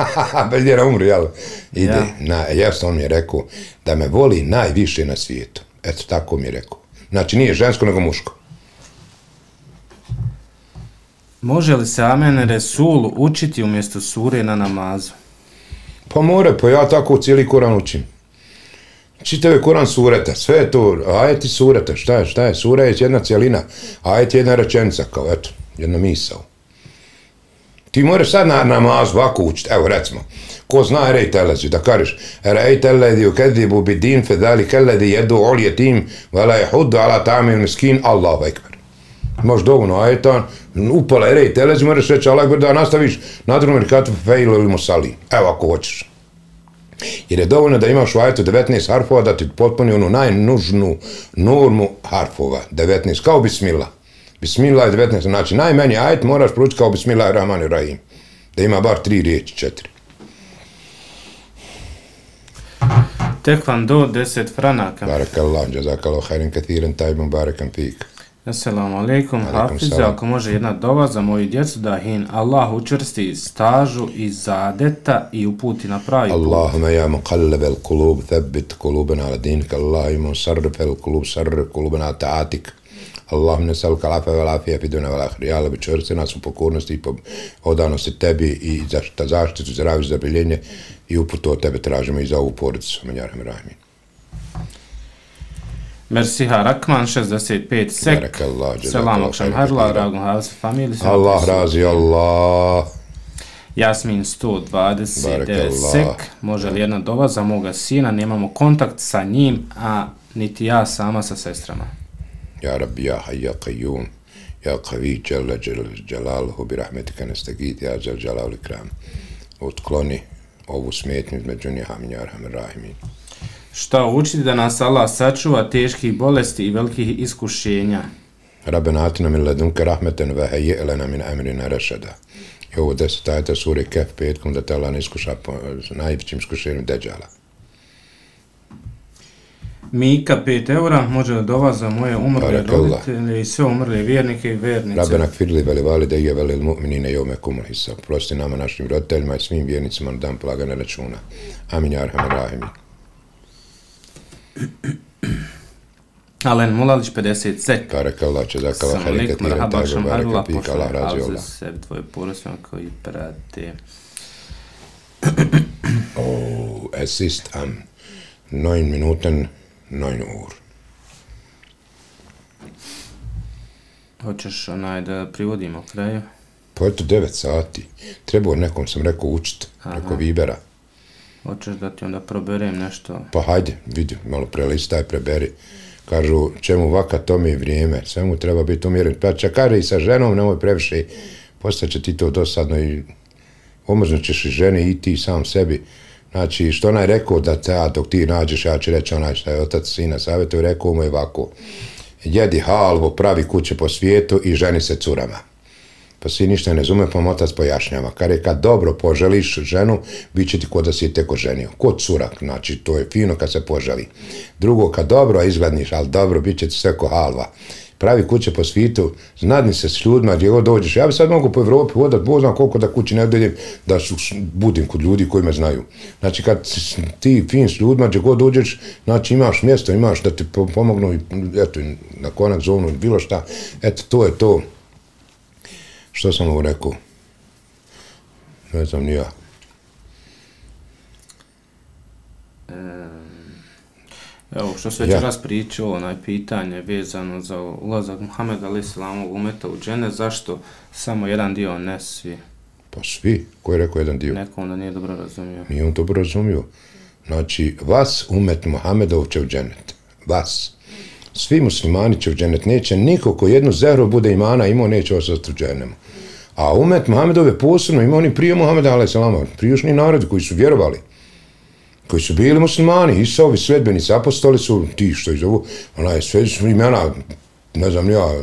Bez njera umru, jel? Ide, ja. na, jes, on mi je rekao da me voli najviše na svijetu. Eto, tako mi je rekao. Znači, nije žensko, nego muško. Može li se Amen Resul učiti umjesto sure na namazu? Pa more, pa ja tako cijeli Koran učim. Čitave Koran sureta, sve je to, ajeti sureta, šta je, šta je, sura je jedna cijelina, ajet je jedna rečenica, kao eto, jedna misao. Ti moraš sad na namaz ovako učiti, evo recimo, ko zna rej telezi, da kažeš, rej telezi u kedibu bi din fedali keledi jedu olje tim, vela je hudu ala tamil miskin, Allahu ekber. Možeš dovoljno ajetan, upala je rej telezi, moraš reći, Allah ekber, da nastaviš na drugom rikatu fejlu ili musali, evo ako hoćeš. Jer je dovoljno da imaš u ajetu 19 harfova da ti potpuni onu najnužnu normu harfova, 19, kao bismillah. Bismillah je 19, znači najmanji ajet moraš proučiti kao bismillah rahman rahim. Da ima bar tri riječi, četiri. Tekvan do 10 franaka. Barakallah, jazakallah, hajrin kathirin, tajbom, barakam fik. Assalamu alaikum, hafize, ako može jedna dova za moju djecu da hin Allah učvrsti stažu i zadeta i uputi na pravi put. Allahuma ja muqallab al kulub, thabbit kulubana ala dinika, Allahuma sarrif al kulub, sarrif kulubana ala ta'atik. Allahum ne salka lafa wa lafija fi duna wa lahri. Allah bi čvrsti nas u pokornosti i po odanosti tebi i za zaštitu, zdravlje, zabiljenje i uputu od tebe tražimo i za ovu porodicu. Manjaram rahmin. Merci Harakman 65 sek. Selam akşam harla ragun havse familji. Allah razi Allah. Jasmin 120 sek. Može li jedna dova za moga sina? Nemamo kontakt sa njim, a niti ja sama sa sestrama. Ja rabbi ja hayya qayyum. Ja qavi jalla jalaluhu bi rahmetika nastagid ja jal jalal ikram. Otkloni ovu smetnju između njih amin ja rahimin šta učiti da nas Allah sačuva teških bolesti i velikih iskušenja. Rabbena atina min ladunka rahmeten ve hayyi lana min amrina rashada. I ovo deset ajta sure Kef petkom da te Allah ne iskuša po najvećim iskušenjem deđala. Mika 5 eura može da dova za moje umrle roditelje i sve umrle vjernike i vjernice. Rabbena kfirli veli vali da je veli mu'minine jome kumul hisab. Prosti nama našim roditeljima i svim vjernicima na dan polagane računa. Amin, ja arhamar rahimi. Alen Mulalić 50 sek. Barakallah, će zakala Salam alaikum, harikatira, marhaba, tajba, šamharula, baraka, pika, Allah poštovani razi Alze, Allah. sebi tvoje porosima koji prate. Oh, es ist am 9 Minuten 9 Uhr. Hoćeš onaj da privodimo kraju? Pa eto 9 sati. Trebao nekom sam rekao učit, preko Vibera. Hoćeš da ti onda proberem nešto? Pa hajde, vidi, malo prelistaj, preberi. Kažu, čemu vaka, to mi je vrijeme, sve mu treba biti umjeren. Pa čakari i sa ženom, nemoj previše, postaće ti to dosadno i omrznut ćeš i ženi i ti sam sebi. Znači, što onaj rekao da te, a dok ti nađeš, ja ću reći onaj što je otac sina savjetuje, rekao mu je ovako, jedi halvo, pravi kuće po svijetu i ženi se curama. Pa si ništa ne zume, pa mu otac pojašnjava. Kad kad dobro poželiš ženu, bit će ti kod da si teko ženio. Kod curak, znači to je fino kad se poželi. Drugo, kad dobro izgledniš, ali dobro, bit će ti sve ko halva. Pravi kuće po svijetu, znadni se s ljudima, gdje god dođeš. Ja bi sad mogu po Evropi hodat, bo znam koliko da kući ne dođem, da su, budim kod ljudi koji me znaju. Znači, kad ti fin s ljudima, gdje god dođeš, znači imaš mjesto, imaš da ti pomognu, i, eto, i na konak zovnu, bilo šta. Eto, to je to. Što sam mu rekao? Ne znam ni ja. Evo, što se Ja. večeras pričao, onaj pitanje vezano za ulazak Muhameda ali islamog umeta u džene, zašto samo jedan dio, ne svi? Pa svi, ko je rekao jedan dio? Neko onda nije dobro razumio. Nije on dobro razumio. Znači, vas umet Muhammedov će u dženet. Vas. Svi muslimani će u dženet. Neće niko ko jednu zehru bude imana imao, neće ostati u dženemu. A umet Muhammedove je posebno, ima oni prije Muhammeda, alaih salama, prijušni narodi koji su vjerovali, koji su bili muslimani, Isaovi svedbenici, apostoli su ti što ih zovu, onaj sve su imena, ne znam ja,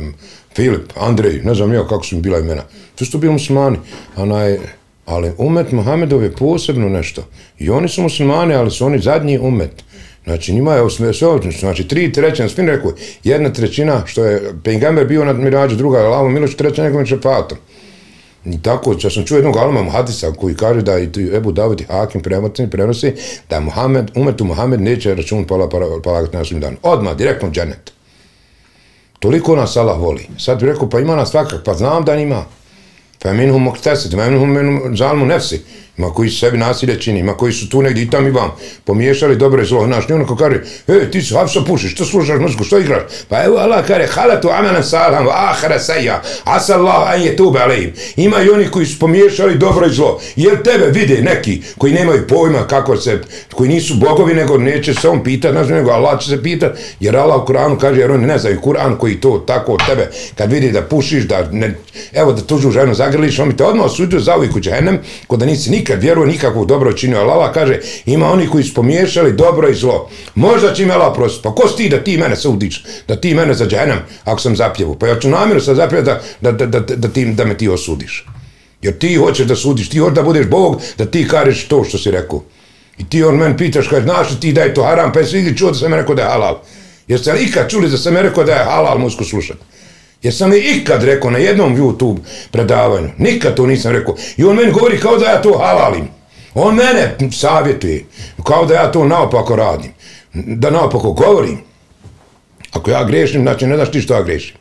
Filip, Andrej, ne znam ja kako su im bila imena. To su bili muslimani. Onaj, ali umet Muhammedov je posebno nešto. I oni su muslimani, ali su oni zadnji umet. Znači, njima je sve, sve znači, tri trećina, svim rekao, jedna trećina, što je Pengamber bio na Mirađu, druga je Lavo Miloš, treća njegovim šefatom. I tako, ja sam čuo jednog Alma Muhadisa koji kaže da i tu Ebu David i Hakim prenosi, prenosi da Muhammed, umetu Muhammed neće račun pola polagati na svim danu. Odmah, direktno dženet. Toliko nas Allah voli. Sad bi rekao, pa ima nas svakak, pa znam da ima. Fa minhum moktesit, fa minhum minhum zalmu nefsi. Ma koji sebi nasilje čini, ma koji su tu negdje i tam i vam. Pomiješali dobro i zlo. Znaš, nije onako kaže, e, ti se hapsa pušiš, što slušaš muziku, što igraš? Pa evo Allah kaže, halatu amalan salam, wa ahara seja, asa Allah an je tube alejim. Ima i oni koji su pomiješali dobro i zlo. jer tebe vide neki koji nemaju pojma kako se, koji nisu bogovi, nego neće se on pitat, znaš, nego Allah će se pitat, jer Allah u Kur'anu kaže, jer oni ne znaju Kur'an koji to tako od tebe, kad vidi da pušiš, da ne, evo da tužu ženu zagrliš, on mi te odmah osudio za uvijek u džehennem, kod da nisi nikad vjeruo nikakvog dobro činio, ali Allah kaže, ima oni koji su pomiješali dobro i zlo. Možda će im Allah prositi, pa ko si ti da ti mene sudiš, da ti mene za džehennem, ako sam zapjevu, pa ja ću namjerno sam zapjevu da, da, da, da, da, ti, da me ti osudiš. Jer ti hoćeš da sudiš, ti hoćeš da budeš Bog, da ti kareš to što si rekao. I ti on men pitaš, kaže, znaš li ti da je to haram, pa jesi vidi čuo da sam rekao da je halal. Jeste li ikad čuli da sam rekao da je halal musku slušati? Jesam je ikad rekao na jednom YouTube predavanju? Nikad to nisam rekao. I on meni govori kao da ja to halalim. On mene savjetuje, kao da ja to naopako radim. Da naopako govorim. Ako ja grešim, znači ne znaš ti što ja grešim.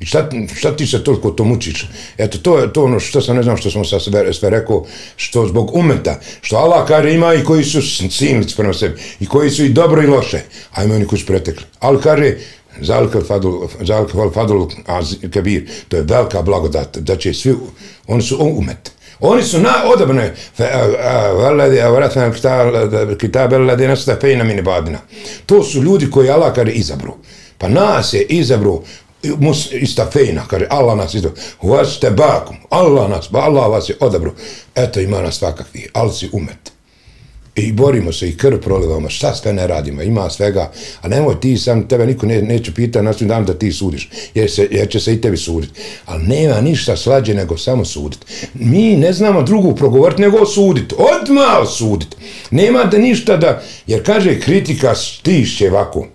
I šta, šta ti se toliko to mučiš? Eto, to je to ono što sam, ne znam što sam sa sve, sve rekao, što zbog umeta, što Allah kaže ima i koji su silnici prema sebi, i koji su i dobro i loše, a ima oni koji su pretekli. Ali kaže, Zalika fadul, zalika fal fadul az kabir, to je velika blagodat, da će svi, oni su umet. Oni su na odabrane, valadi avratna kitab alladhi nastafina min badina. To su ljudi koji Allah kaže izabru. Pa nas je izabru mus istafejna, kaže Allah nas izabru. Vas te bakum, Allah nas, ba Allah vas je odabru. Eto ima nas svakakvi, ali si umet i borimo se i krv prolivamo, šta sve ne radimo, ima svega, a nemoj ti sam, tebe niko ne, neće pita na svim dan da ti sudiš, jer, se, jer će se i tebi suditi. Ali nema ništa slađe nego samo suditi. Mi ne znamo drugu progovoriti nego osuditi, odmah osuditi. Nema da ništa da, jer kaže kritika stišće ovako,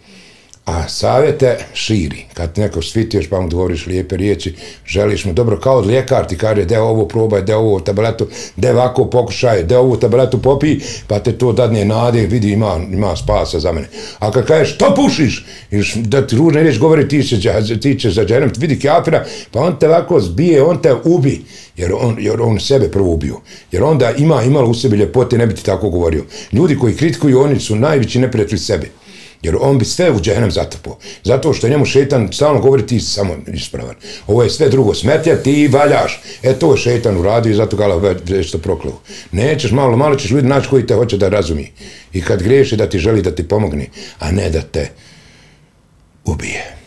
a savjete širi. Kad neko svitiješ pa mu govoriš lijepe riječi, želiš mu dobro, kao ljekar ti kaže, de ovo probaj, de ovo tabletu, de ovako pokušaj, de ovu tabletu popij, pa te to dadne nade, vidi ima, ima spasa za mene. A kad kažeš, što pušiš? Iš, da ti ružne riječi govori, ti, će, ti će za dženem, vidi kafira, pa on te ovako zbije, on te ubi, jer on, jer on sebe prvo ubio. Jer onda ima, imalo u sebi ljepote, ne bi ti tako govorio. Ljudi koji kritikuju, oni su najveći neprijatelji sebe. Jer on bi sve u džehennem zatrpao. Zato što njemu šetan stalno govori ti samo ispravan. Ovo je sve drugo. Smetja ti valjaš. E to je šetan uradio i zato ga već to proklao. Nećeš malo, malo ćeš ljudi naći koji te hoće da razumi. I kad griješi da ti želi da ti pomogne, a ne da te ubije.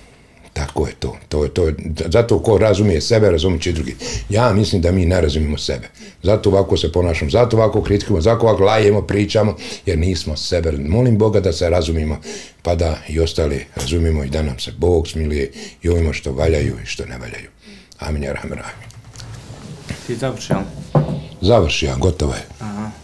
Tako je to. to, je, to je, zato ko razumije sebe, razumije će drugi. Ja mislim da mi ne razumimo sebe. Zato ovako se ponašamo, zato ovako kritikujemo, zato ovako lajemo, pričamo, jer nismo sebe. Molim Boga da se razumimo, pa da i ostali razumimo i da nam se Bog smilije i ovima što valjaju i što ne valjaju. Amin, jer amin, amin. Ti završio? Završio, gotovo je. A.